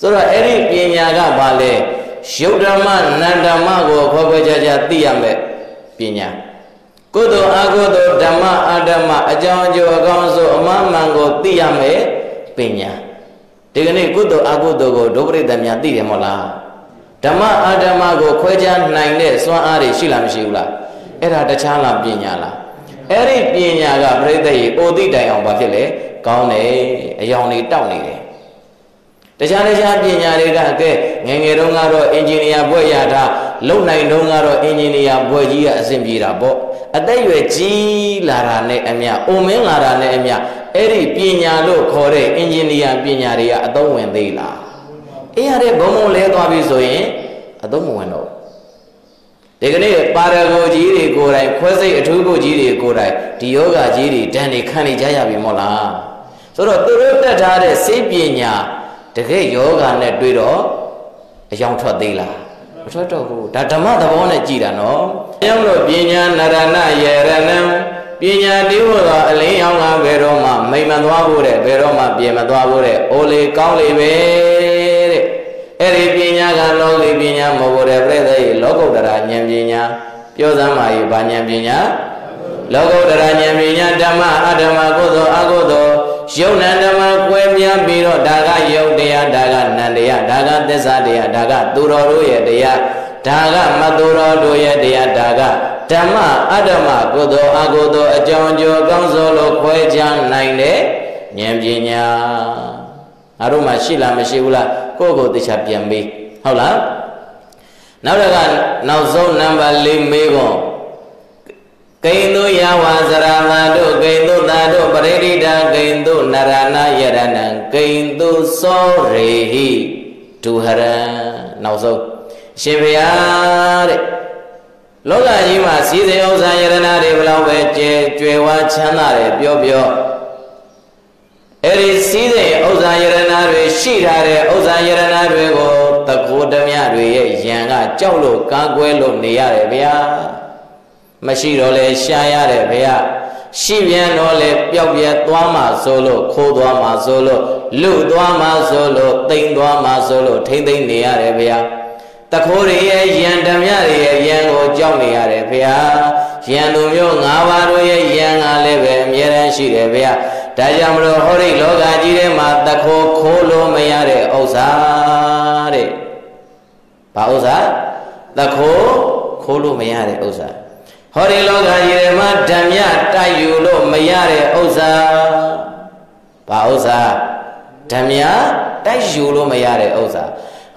ဆိုတော့အဲ့ဒီပညာကဘာလဲယုတ်ဓမ္မနန္ဓမ္မကိုဖော်ဖော်ကြကြသိရမယ်ပညာကုသိုလ်အကုသိုလ်ဓမ္မအဓမ္မအကြောင်းအကျိုးအကောင်းဆုံးအမှန်မှန်ကိုသိရမယ်ပညာ ဒီကနေ့ကုသိုလ်အကုသိုလ်ကိုဒုပရိသများသိတယ်မဟုတ်လားဓမ္မအဓမ္မကိုခွဲခြားနိုင်တဲ့စွမ်းအားတွေရှိလားမရှိဘူးလားအဲ့ဒါတခြားလားပညာလားအဲ့ဒီပညာကပြိဿရေအိုတိတိုင်အောင်ဘာဖြစ်လဲကောင်းတယ်အယောင်တွေတောက်နေတယ်တခြားတခြားပညာတွေကကဲငယ်ငယ်တုန်းကတော့အင်ဂျင်နီယာဘွဲ့ရတာလုံနိုင်တုန်းကတော့အင်ဂျင်နီယာဘွဲ့ကြီးကအဆင်ပြေတာပေါ့အသက်ရွယ်ကြီးလာတာနဲ့အမျှအိုမင်းလာတာနဲ့အမျှ အဲ့ဒီပညာလို့ခေါ်တဲ့အင်ဂျင်နီယာပညာတွေကအသုံးဝင်သေးလားအေးရတဲ့ဘုံဘုံလဲသွားပြီဆိုရင်အသုံးမဝင်တော့ဒီကနေ့ပါရဂိုကြီးတွေကိုယ်တိုင်ခွဲစိတ်အထူးကိုကြီးတွေကိုယ်တိုင်ဒီယောဂကြီးတွေတန်တွေခံနေကြရပြီမို့လားဆိုတော့သူတို့တက်ထားတဲ့စိတ်ပညာတကယ်ယောဂနဲ့တွေ့တော့အယောင်ထွက်သေးလားမထွက်တော့ဘူးဒါဓမ္မသဘောနဲ့ကြည်တာနော်အဲကြောင့်လို့ပညာနရဏယေရဏံ ပညာတိဟုသောအလင်းရောင်ကဘယ်တော့မှမိမ်မသွားဘူးတဲ့ဘယ်တော့မှပြေမသွားဘူးတဲ့အိုလေကောင်းလေပဲတဲ့အဲ့ဒီပညာကလောကီပညာမဟုတ်တဲ့ပြည့်တဲ့လောကုတ္တရာဉာဏ်ပညာပြောစမ်းပါ၏ဘာဉာဏ်ပညာလောကုတ္တရာဉာဏ်ပညာဓမ္မအဓမ္မကုသိုလ်အကုသိုလ်ယုံနံဓမ္မကွဲပြားပြီးတော့ဒါကယုတ်တရားဒါကနန္တရားဒါကသစ္စာတရားဒါကသူတော်တို့ရဲ့တရား ဒါကမသူတော်တို့ရဲ့တရားဒါကဓမ္မအတ္တမကုသိုလ်အကုသိုလ်အကြောင်းကျိုးကောင်းစိုးလို့ခွဲခြားနိုင်တဲ့ဉာဏ်ပညာငါတို့မှရှိလားမရှိဘူးလားကိုယ့်ကိုယ်သိချပြန်ပြီးဟုတ်လားနောက်တစ်ခါနောက်ဆုံးနံပါတ်၄မေးခွန်းကိန္တုယဝါစရမတုကိန္တုသာတုပရိဒိတာကိန္တုနရဏယရဏံကိန္တုသောရေဟိဒုဟရံနောက်ဆုံး ရှင်ဘုရားတဲ့လောကကြီးမှာစီစဉ်ဥစ္စာယရဏတွေဘလောက်ပဲကျဲကျွယ်ဝချမ်းသာတယ်ပြောပြောအဲ့ဒီစီးတဲ့ဥစ္စာယရဏတွေရှိထားတဲ့ဥစ္စာယရဏတွေကိုတကိုးဓမြတွေရဲ့ယံကကြောက်လို့ကားကွဲလို့နေရတယ်ဗျာမရှိတော့လဲရှားရတယ်ဗျာရှိပြန်တော့လေပျောက်ပြဲသွားမှဆိုလို့ခိုးသွားမှဆိုလို့လူသွားမှဆိုလို့တိမ်သွားမှဆိုလို့ထိမ့်သိမ့်နေရတယ်ဗျာ တခိုးတွေရဲ့ယံဓမြတွေရဲ့ယံကိုကြောက်နေရတယ်ဗျာယံသူမျိုး၅ပါးတို့ရဲ့ယံကလည်းပဲအမြဲတမ်းရှိတယ်ဗျာဒါကြောင့်မလို့ဟောဒီလောကကြီးထဲမှာတခိုးခိုးလို့မရတဲ့ဥစ္စာတဲ့ဘာဥစ္စာတခိုးခိုးလို့မရတဲ့ဥစ္စာဟောဒီလောကကြီးထဲမှာဓမ္မတိုက်ယူလို့မရတဲ့ဥစ္စာဘာဥစ္စာဓမ္မတိုက်ယူလို့မရတဲ့ဥစ္စာ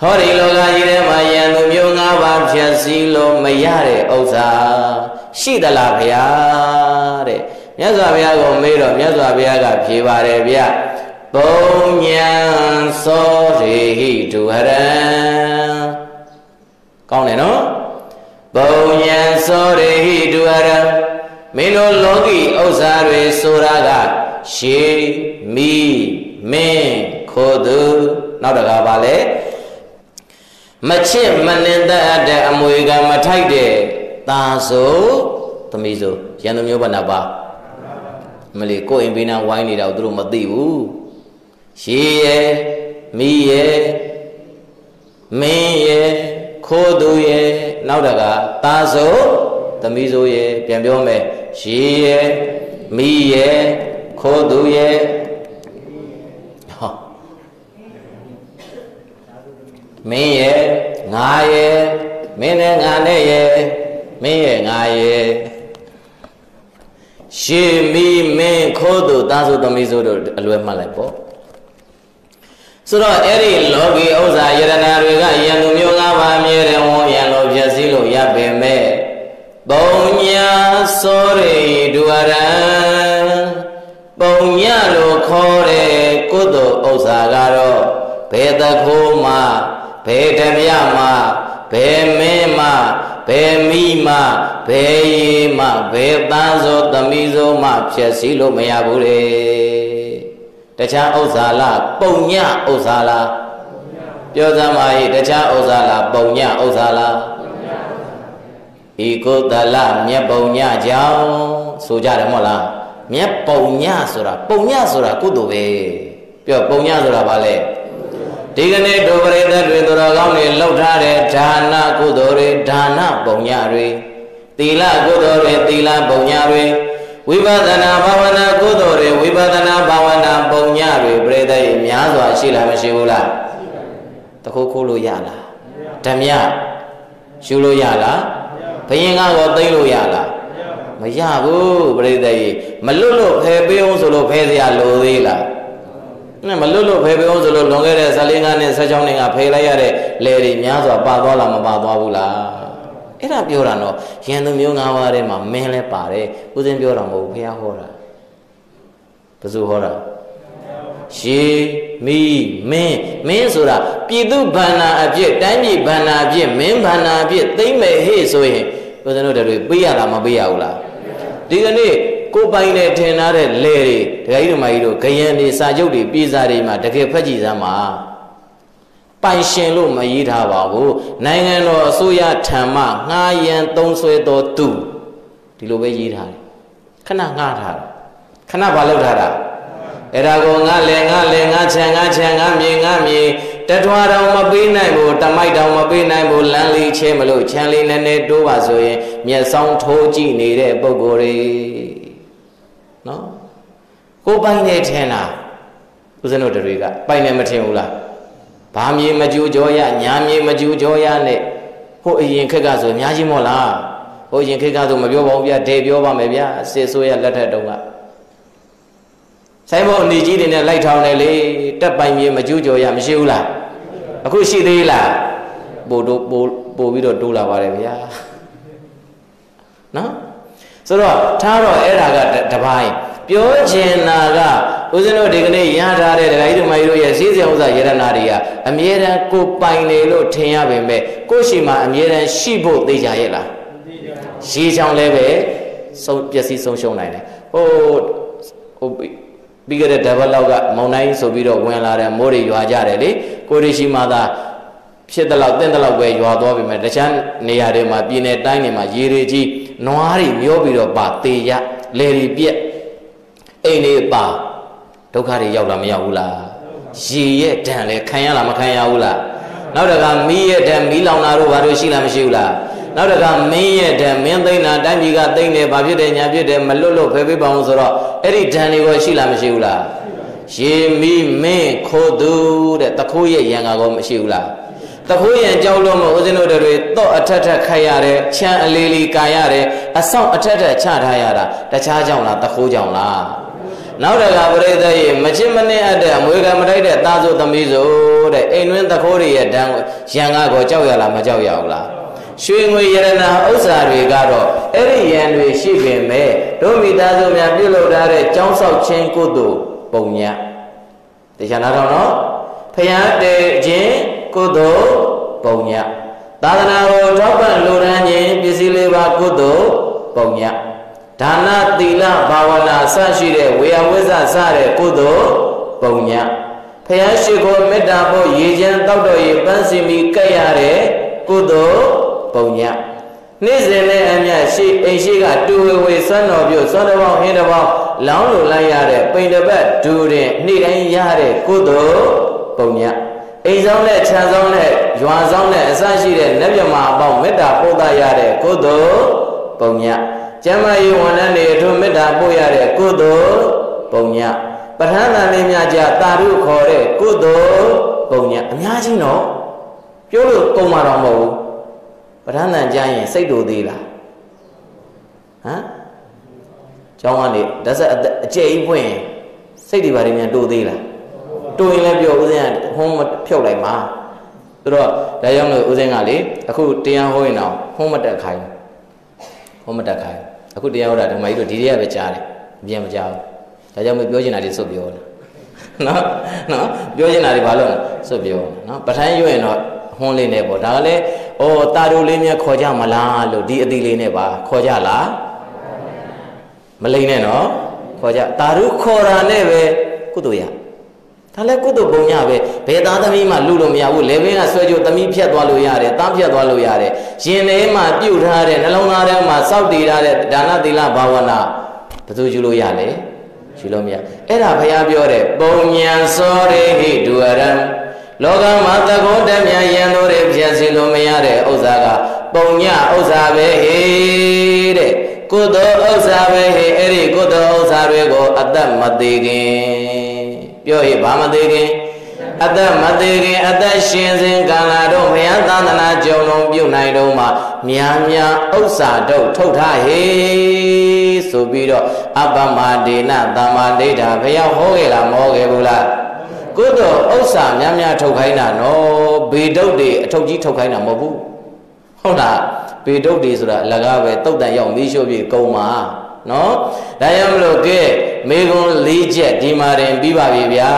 ဟောဒီလောကကြီးထဲမှာယံသူမျိုး၅ပါးဖြည့်စည်းလို့မရတဲ့ဥစ္စာရှိသလားဗျာတဲ့မြတ်စွာဘုရားကိုမေးတော့မြတ်စွာဘုရားကဖြေပါတယ်ဗျပုံညာသောရေဟိဒုဟရံကောင်းတယ်နော်ပုံညာသောရေဟိဒုဟရံမင်းတို့လောကီဥစ္စာတွေဆိုတာကရှေမိမင်းခိုသူနောက်တကားပါလေ မချစ်မနှင်တဲ့အမွေကမထိုက်တဲ့သာဆိုသမီးဆိုရန်သူမျိုးဘဏ္ဍပါမလီကိုအိမ်ဘေးနာဝိုင်းနေတာကိုသူတို့မသိဘူးရှည်ရဲ့မိရဲ့မင်းရဲ့ခိုးသူရဲ့နောက်တကသားဆိုသမီးဆိုရဲ့ပြန်ပြောမယ်ရှည်ရဲ့မိရဲ့ခိုးသူရဲ့ မင်းရဲ့ငါရဲ့မင်းနဲ့ငါနဲ့ရဲ့မင်းရဲ့ငါရဲ့ရှေမီမင်းခိုးသူသားစုသမီးစုတို့အလွယ်မှတ်လိုက်ပေါ့ဆိုတော့အဲ့ဒီလောကီဥစ္စာယရနာတွေကယံသူမျိုး၅ပါးမြဲတယ်ဝန်ယံလို့ဖြစ်စည်းလို့ရပေမဲ့ပုံညာစောရိဒုရံပုံညာလို့ခေါ်တဲ့ကုသိုလ်ဥစ္စာကတော့ဘယ်တခိုးမှ ဘယ်တပြမှဘယ်မင်းမှဘယ်မိမှဘယ်ရီမှဘယ်သားစောသမီးစောမှဖြစ်စည်းလို့မရဘူးလေတခြားဥစ္စာလားပုံညဥစ္စာလားပြောစမ်းပါ၏တခြားဥစ္စာလားပုံညဥစ္စာလားဤကုသလမြတ်ပုံညကြောင့်ဆိုကြတယ်မဟုတ်လားမြတ်ပုံညဆိုတာပုံညဆိုတာကုသိုလ်ပဲပြောပုံညဆိုတာဘာလဲ ဒီကနေ့ဒုပရိသတ်တွေသူတော်ကောင်းတွေလှုပ်ထားတဲ့ဒါနကုသိုလ်တွေဒါနပုံညတွေသီလကုသိုလ်တွေသီလပုံညတွေဝိပဿနာဘာဝနာကုသိုလ်တွေဝိပဿနာဘာဝနာပုံညတွေပရိသတ်ရဲ့များစွာရှိလားမရှိဘူးလားတခုခုလို့ရလားဓမြရှုလို့ရလားဘယင်ကတော့သိလို့ရလားမရဘူးပရိသတ်ကြီးမလွတ်လို့ဖယ်ပေးအောင်ဆိုလို့ဖယ်စရာလိုသေးလား နဲ့မလွတ်လို့ဖယ်ပေးအောင်ဆိုလို့လွန်ခဲ့တဲ့14နှစ်နဲ့16နှစ်ကဖယ်လိုက်ရတဲ့လေတွေများစွာပါသွားလားမပါသွားဘူးလားအဲ့ဒါပြောတာတော့ရန်သူမျိုး၅ပါးထဲမှာမင်းလဲပါတယ်ဦးစင်းပြောတာမဟုတ်ဘူးဘုရားဟောတာဘယ်သူဟောတာရှေမီမင်းမင်းဆိုတာပြည်သူဗန္နာအဖြစ်တိုင်းပြည်ဗန္နာအဖြစ်မင်းဗန္နာအဖြစ်သိမ့်မဲ့ဟေ့ဆိုရင်ဦးဇင်းတို့တွေပေးရလားမပေးရဘူးလားဒီကနေ့ ကိုပိုင်နဲ့ထင်ထားတဲ့လေတွေဒကာကြီးတို့မကြီးတို့ဂယံတွေစာချုပ်တွေပြည်စာတွေမှာတကယ်ဖက်ကြည့်စမ်းပါပိုင်ရှင်လို့မရေးထားပါဘူးနိုင်ငံတော်အစိုးရထံမှငှားရန်သုံးဆွဲတော်သူဒီလိုပဲရေးထားတယ်ခဏငှားထားတယ်ခဏဘာလုပ်ထားတာအဲ့ဒါကိုငါလေငါလေငါချံငါချံငါမြေငါမြေတထွားတော်မပေးနိုင်ဘူးတမိုက်တော်မပေးနိုင်ဘူးလမ်းလေးချဲမလို့ချမ်းလေးနည်းနည်းတိုးပါဆိုရင်မျက်စောင်းထိုးကြည့်နေတဲ့ပုံကိုယ်တွေ နော်ကိုပိုင်နေထင်တာဦးဇင်းတို့တွေကပိုင်နေမထင်ဘူးလားဘာမြေမကြူကြောရညာမြေမကြူကြောရနဲ့ဟိုအရင်ခက်ကဆိုအများကြီးမို့လားဟိုအရင်ခက်ကဆိုမပြောပါဘူးဗျာဒေပြောပါမယ်ဗျာစစ်ဆိုးရလက်ထက်တုန်းကဆိုင်ဘုံအနေကြီးတွေနဲ့လိုက်ထောင်တယ်လေတက်ပိုင်မြေမကြူကြောရမရှိဘူးလားအခုရှိသေးလားပို့ပို့ပို့ပြီးတော့တိုးလာပါတယ်ဗျာနော် ဆိုတော့ထားတော့အဲ့ဒါကတပိုင်းပြောချင်တာကဦးဇင်းတို့ဒီကနေ့ရထားတဲ့ဒကာကြီးတို့မကြီးတို့ရဲ့စည်းစိမ်ဥစ္စာယရနာတွေကအမြဲတမ်းကိုပိုင်နေလို့ထင်ရပေမဲ့ကိုရှိမှအမြဲတမ်းရှိဖို့သိကြရဲ့လားရှိချောင်းလည်းပဲဆုံးပျက်စီးဆုံးရှုံးနိုင်တယ်ဟိုဟိုပြီးကြတဲ့ double လောက်ကမောင်တိုင်းဆိုပြီးတော့ဝင်လာတယ်မိုးတွေရွာကြတယ်လေကိုရီရှိမှသာ ဖြစ်တဲ့လောက်တင့်တဲ့လောက်ပဲရွာသွားပြီမဲ့တခြားနေရာတွေမှာပြည်နယ်တိုင်းတွေမှာရေတွေကြီးနွားတွေမျောပြီးတော့ပါတေရလေတွေပြက်အိမ်တွေပါဒုက္ခတွေရောက်လာမရောက်ဘူးလားရေရဲ့ဒဏ်လည်းခံရလားမခံရဘူးလားနောက်တကမီးရဲ့ဒဏ်မီးလောင်တာတို့ဘာလို့ရှိလားမရှိဘူးလားနောက်တကမင်းရဲ့ဒဏ်မင်းသိမ့်တာတိုင်းပြည်ကသိမ့်တယ်ဘာဖြစ်တယ်ညာဖြစ်တယ်မလွတ်လွတ်ဖယ်ပေးပါအောင်ဆိုတော့အဲ့ဒီဒဏ်တွေကရှိလားမရှိဘူးလားရေမီးမင်းခိုးသူတဲ့တခိုးရဲ့ရံကာကောမရှိဘူးလား တခိုးရံကြောက်လို့မဦးဇင်းတို့တွေတော့အထက်ထက်ခိုက်ရတယ်ချမ်းအလေးလေးကာရတယ်အဆောင်အထက်ထက်ချထားရတာတခြားကြောင့်လားတခိုးကြောင့်လားနောက်တကပရိသတ်ရေမချစ်မနစ်အပ်တဲ့အမွေကမတိုက်တဲ့သားဆိုသမီးဆိုတဲ့အိမ်တွင်းတခိုးတွေရဲ့ဒဏ်ကိုရံကာကောကြောက်ရလားမကြောက်ရဘူးလားရွှေငွေယရနာဥစ္စာတွေကတော့အဲ့ဒီယံတွေရှိပင်မဲ့တို့မိသားစုများပြုလုပ်ထားတဲ့ကြောင်းဆောက်ခြင်းကုသိုလ်ပုံညာတရားနာတော့နော်ဖျားတည်ခြင်း ကုသိုလ်ပုံညာသာသနာကိုထောက်ပံ့လူရန်ခြင်းပစ္စည်းလေးပါကုသိုလ်ပုံညာဒါနသီလဘာဝနာစရှိတဲ့ဝေယဝိဇ္ဇစတဲ့ကုသိုလ်ပုံညာဖျားရှိခိုးမေတ္တာဖို့ရည်ချမ်းတောက်တော်ရည်ပန်းစီမီကဲ့ရတဲ့ကုသိုလ်ပုံညနေ့စဉ်နဲ့အမြရှိအိမ်ရှိကတူဝေဝေစွမ်းတော်ပြုစွမ်းတော်ပေါင်းဟင်းတော်ပေါင်းလောင်းလိုလိုက်ရတဲ့ပိန်တပတ်ဒူတဲ့နေ့တိုင်းရတဲ့ကုသိုလ်ပုံည အိမ်ဆောင်နဲ့ခြံဆောင်နဲ့ရွာဆောင်နဲ့အစရှိတဲ့နတ်မြမာအပေါင်းမေတ္တာပို့သရတဲ့ကုသိုလ်ပုံညကျမ်းမာရေးဝန်ထမ်းတွေအထူးမေတ္တာပို့ရတဲ့ကုသိုလ်ပုံညပဋ္ဌာန်းတန်လေးများကြတာရုခေါ်တဲ့ကုသိုလ်ပုံညအများကြီးနော်ပြောလို့ကုန်မှာတော့မဟုတ်ဘူးပဋ္ဌာန်းတန်ကြားရင်စိတ်တူသေးလားဟမ်ကျောင်းကနေဓာတ်ဆက်အကျဲကြီးဖွင့်ရင်စိတ်တွေဘာတွေများတူသေးလား တူရင်လည်းပြောဦးဇင်းကဟွန်းဖြုတ်လိုက်မှာသူတော့ဒါကြောင့်လို့ဦးဇင်းကလေအခုတရားဟောရင်တော့ဟွန်းမတက်ခိုင်းဟွန်းမတက်ခိုင်းအခုတရားဟောတာဓမ္မကြီးတို့ဒီတွေကပဲကြားတယ်အပြန်မကြားဘူးဒါကြောင့်မပြောချင်တာတွေစွတ်ပြောတာနော်နော်ပြောချင်တာတွေဘာလို့လဲစွတ်ပြောနော်ပဋ္ဌာန်းရွရင်တော့ဟွန်းလေးနဲ့ပေါ့ဒါကလည်းဩတာတို့လေးမြတ်ခေါ်ကြမလားလို့ဒီအတိလေးနဲ့ပါခေါ်ကြလားမလိမ့်နဲ့နော်ခေါ်ကြတာတို့ခေါ်တာနဲ့ပဲကုသိုလ်ရ ဒါလည်းကုသိုလ်ပုံညပဲဘယ်သားသမီးမှလူလို့မရဘူးလေဘင်းကဆွဲကြိုသမီးဖြတ်သွားလို့ရတယ်သားဖြတ်သွားလို့ရတယ်ရင်ထဲမှာပြုတ်ထားတဲ့နှလုံးသားထဲမှာစောက်တည်ထားတဲ့ဒါနသီလဘာဝနာဘယ်သူယူလို့ရလဲယူလို့မရအဲ့ဒါဘုရားပြောတဲ့ပုံညာစောရိဟိဒုရံလောကမှာသကုံးတမြယံတို့တွေဖြည့်စီလို့မရတဲ့ဥစ္စာကပုံညဥစ္စာပဲဟေးတဲ့ကုသိုလ်ဥစ္စာပဲဟေးအဲ့ဒီကုသိုလ်ဥစ္စာတွေကိုအသက်မသေးခင် ပြောဟေးဘာမသေးခင်အသက်မသေးခင်အသက်ရှင်စဉ်ကာလတော့ဘုရားသာသနာကြုံလုံးပြုနိုင်တော့မှများများဥစ္စာတို့ထုတ်ထားဟေးဆိုပြီးတော့အပ္ပမဒေနသမ္မာဒိဋ္ဌာဘုရားဟောခဲ့လားမဟောခဲ့ဘူးလားကိုတော့ဥစ္စာများများထုတ်ခိုင်းတာနော်ဘေဒုတ်တွေအထုတ်ကြီးထုတ်ခိုင်းတာမဟုတ်ဘူးဟုတ်လားဘေဒုတ်တွေဆိုတာအလကားပဲတုတ်တန်ရောက်မီးရှို့ပြီးကုံမှာ နော်ဒါကြောင့်မလို့ကဲမေကွန်၄ချက်ဒီမှာတင်ပြီးပါပြီဗျာ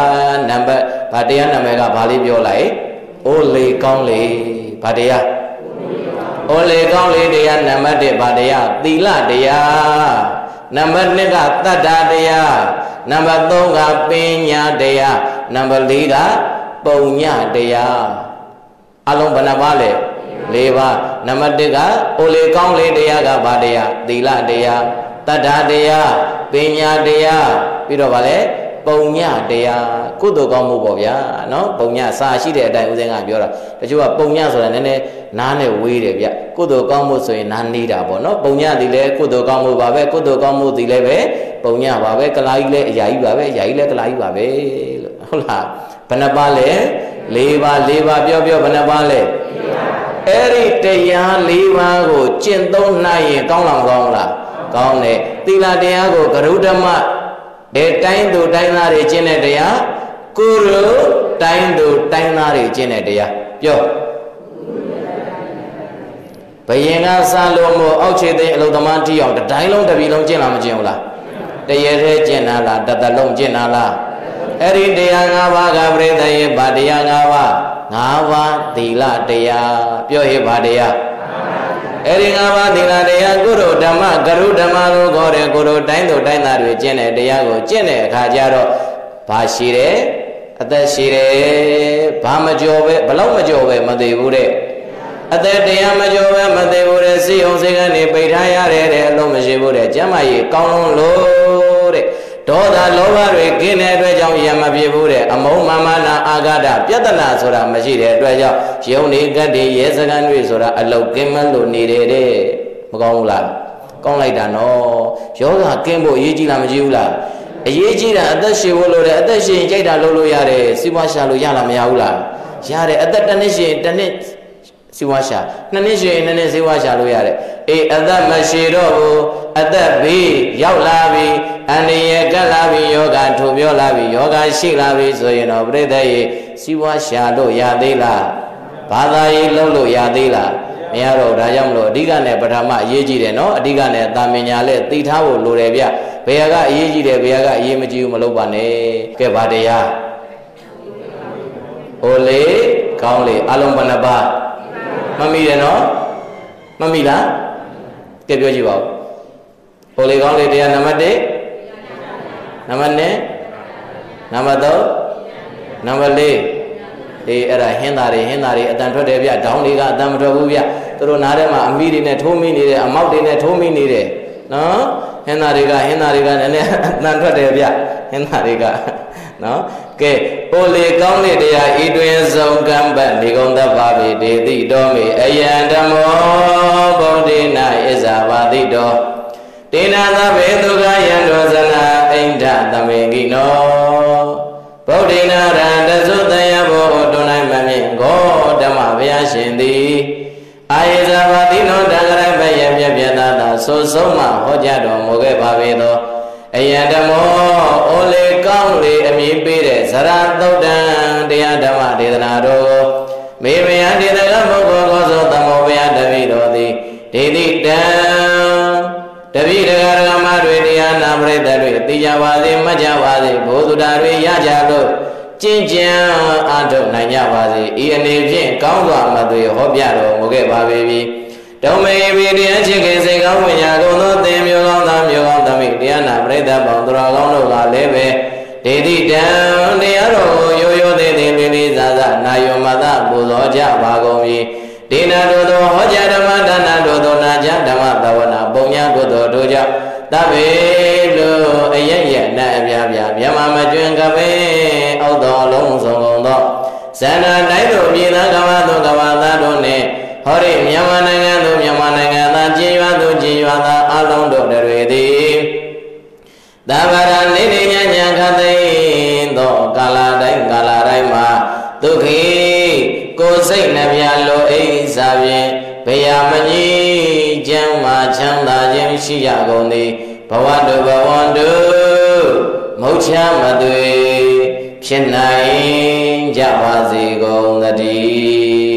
နံပါတ်ဗာတရားနာမည်ကဘာလေးပြောလိုက်အိုးလေကောင်းလေဗာတရားအိုးလေကောင်းလေတရားနံပါတ်1ဗာတရားသီလတရားနံပါတ်2ကတတ္တာတရားနံပါတ်3ကပညာတရားနံပါတ်4ကပုံညတရားအလုံးဘယ်နှပါလဲ၄ပါးနံပါတ်1ကအိုလေကောင်းလေတရားကဘာတရားသီလတရား တတ္ထာတရားပညာတရားပြီးတော့ဗာလဲပုံညတရားကုသိုလ်ကောင်းမှုပေါ့ဗျာနော်ပုံညစာရှိတဲ့အတိုင်းဦးဇင်းကပြောတာတချို့ကပုံညဆိုတာနည်းနည်းနားနဲ့ဝေးတယ်ဗျကုသိုလ်ကောင်းမှုဆိုရင်နားနေတာပေါ့နော်ပုံညသည်လည်းကုသိုလ်ကောင်းမှုပါပဲကုသိုလ်ကောင်းမှုသည်လည်းပဲပုံညပါပဲကလာကြီးလည်းအရာကြီးပါပဲအရာကြီးလည်းကလာကြီးပါပဲလို့ဟုတ်လားဘယ်နှပါလဲ၄ပါး၄ပါးပြောပြောဘယ်နှပါလဲအဲ့ဒီတရား၄ပါးကိုကျင့်သုံးနိုင်ရင်ကောင်းလားမကောင်းလား ကောင်းတယ်သီလတရားကိုကရုဓမ္မအဲတိုင်းသူတိုင်းသားတွေကျင့်တဲ့တရားကုရုတိုင်းသူတိုင်းသားတွေကျင့်တဲ့တရားပြောဘယင်ကစားလို့မို့အောက်ခြေသိအလုသမားတီအောင်တတိုင်းလုံးတစ်ပြည်လုံးကျင့်လားမကျင့်ဘူးလားတရေသေးကျင့်တာလားတသက်လုံးကျင့်တာလားအဲ့ဒီတရား၅ပါးကပြိဿရဲ့ဗာတရား၅ပါး၅ပါးသီလတရားပြောဟေဗာတရား အဲ့ဒီ၅ပါးသီလတရားကုရုဓမ္မကရုဓမ္မကိုခေါ်တဲ့ကုရုတိုင်းသူတိုင်းသားတွေကျင့်တဲ့တရားကိုကျင့်တဲ့အခါကျတော့ဘာရှိတယ်အသက်ရှိတယ်ဘာမကြောပဲဘလောက်မကြောပဲမသိဘူးတဲ့အသက်တရားမကြောပဲမသိဘူးတဲ့စိအောင်စိတ်ကနေပိတ်ထားရတယ်တဲ့အလုံးမရှိဘူးတဲ့ကျမ်းမာရေးကောင်းလုံးလို့တဲ့ ဒေါသလောဘတွေကင်းတဲ့အတွက်ကြောင့်ရမပြေဘူးတဲ့အမုံမမနာအာဃာတပြဿနာဆိုတာမရှိတဲ့အတွက်ကြောင့်ယုံနေကတ္တိရဲစကန်တွေဆိုတာအလုတ်ကင်းမလို့နေတယ်တဲ့မကောင်းဘူးလားကောင်းလိုက်တာနော်ယောဂကင်းဖို့အရေးကြီးလားမကြီးဘူးလားအရေးကြီးတာအသက်ရှင်ဖို့လိုတယ်အသက်ရှင်ကြိုက်တာလုပ်လို့ရတယ်စီးပွားရှာလို့ရလားမရဘူးလားရတယ်အသက်တစ်နှစ်ရှင်တစ်နှစ် စီဝါရှာနှစ်နှစ်ရှိရင်နှစ်နှစ်စီဝါရှာလို့ရတယ်အေးအသက်မရှိတော့ဘူးအသက်ဘေးရောက်လာပြီအန္တရာယ်ကပ်လာပြီယောဂထိုပြောလာပြီယောဂရှိလာပြီဆိုရင်တော့ပြိတ္တရေစီဝါရှာလို့ရသေးလားဘာသာရေးလုပ်လို့ရသေးလားမရတော့ဒါကြောင့်မလို့အဓိကနဲ့ပထမအရေးကြီးတယ်နော်အဓိကနဲ့တာမင်ညာလက်သိထားဖို့လိုတယ်ဗျဘယ်ဟာကအရေးကြီးတယ်ဘယ်ဟာကအရေးမကြီးဘူးမလုပ်ပါနဲ့ကဲဗာတရားဟိုလေကောင်းလေအလုံးဘယ်နှပါး မမိတယ်နော်မမိလားကဲပြောကြည့်ပါဦးဟိုလေကောင်းလေတရားနံပါတ်1နံပါတ်2နံပါတ်3နံပါတ်4ဒီအဲ့ဒါဟင်းသားတွေဟင်းသားတွေအတန်ထွက်တယ်ဗျဒေါင်းတွေကအတန်မထွက်ဘူးဗျသူတို့နားထဲမှာအမိတွေနဲ့ထိုးမိနေတယ်အမောက်တွေနဲ့ထိုးမိနေတယ်နော်ဟင်းသားတွေကဟင်းသားတွေကနည်းနည်းအတန်ထွက်တယ်ဗျဟင်းသားတွေကနော် ကဲအိုလေကောင်းလေတရားဤတွင်ဆုံးကံပတ်နေကုန်သဗ္ဗဗေဒေတိတော်မေအယံဓမ္မောဗုဒ္ဓေနဣဇာဘာတိတော်တေနာသဗ္ဗေဒုက္ခယံတောဇနာအိန္ဒသမေကိနောဗုဒ္ဓေနာရတသုတယဘောတွန်နိုင်မမြင့်ဂောဓမ္မဘုရားရှင်သည်အာယေဇာဘာတိနောတဂရဘယပြပြတာသာဆိုဆုံးမှဟောကြားတော်မူခဲ့ပါပေသောအယံဓမ္မောအို လေကောင်းလေအမည်ပေးတဲ့ဇရသုတ်တံတရားဓမ္မဒေသနာတော်မေမယဒေသကပုဂ္ဂိုလ်ကိုသောတမောဘယတပိတော်သည်ဒေတိတံတပိဒဂရမတွေတရားနာပရိသတ်တွေသိကြပါစေမှတ်ကြပါစေဘုသူတာတွေရကြလို့ကျင့်ကြံအားထုတ်နိုင်ကြပါစေဤအနေဖြင့်ကောင်းစွာမသွေဟောပြတော်မူခဲ့ပါပေ၏ဒုံမေဘိတရားချစ်ခင်စိတ်ကောင်းဝိညာကုန်သောသင်မျိုးကောင်းသားမျိုးကောင်းသမိတရားနာပရိသတ်ပေါင်းသူတော်ကောင်းတို့ကလည်းပဲ ဒေတိတံတရားတော်ကိုရိုးရိုးသေးသေးလေးလေးစားစားနာယုံမသပူဇော်ကြပါကုန်၏ဒေနာတို့သောဟောကြားဓမ္မဒါနတို့သောနာကြဓမ္မသဝနာပုံညာတို့သောတို့ကြောင့်တဗေလိုအယက်ရနဲ့အပြားပြားမြမမကျွင်ကပင်အောက်တော်လုံးစုံကုန်သောဇန္နာတိုင်းတို့ပြည်သားကဘာတို့ကဘာသားတို့နှင့်ဟောဒီမြန်မာနိုင်ငံသူမြန်မာနိုင်ငံသားကြည်ရွာသူကြည်ရွာသားအလုံးတို့တွေသည်သဗ္ဗရာနေ ချမ်းသာခြင်းရှိကြကုန်သည်ဘဝတုဘဝန္တုမုတ်ချမသွေဖြစ်နိုင်ကြပါစေကုန်သတည်း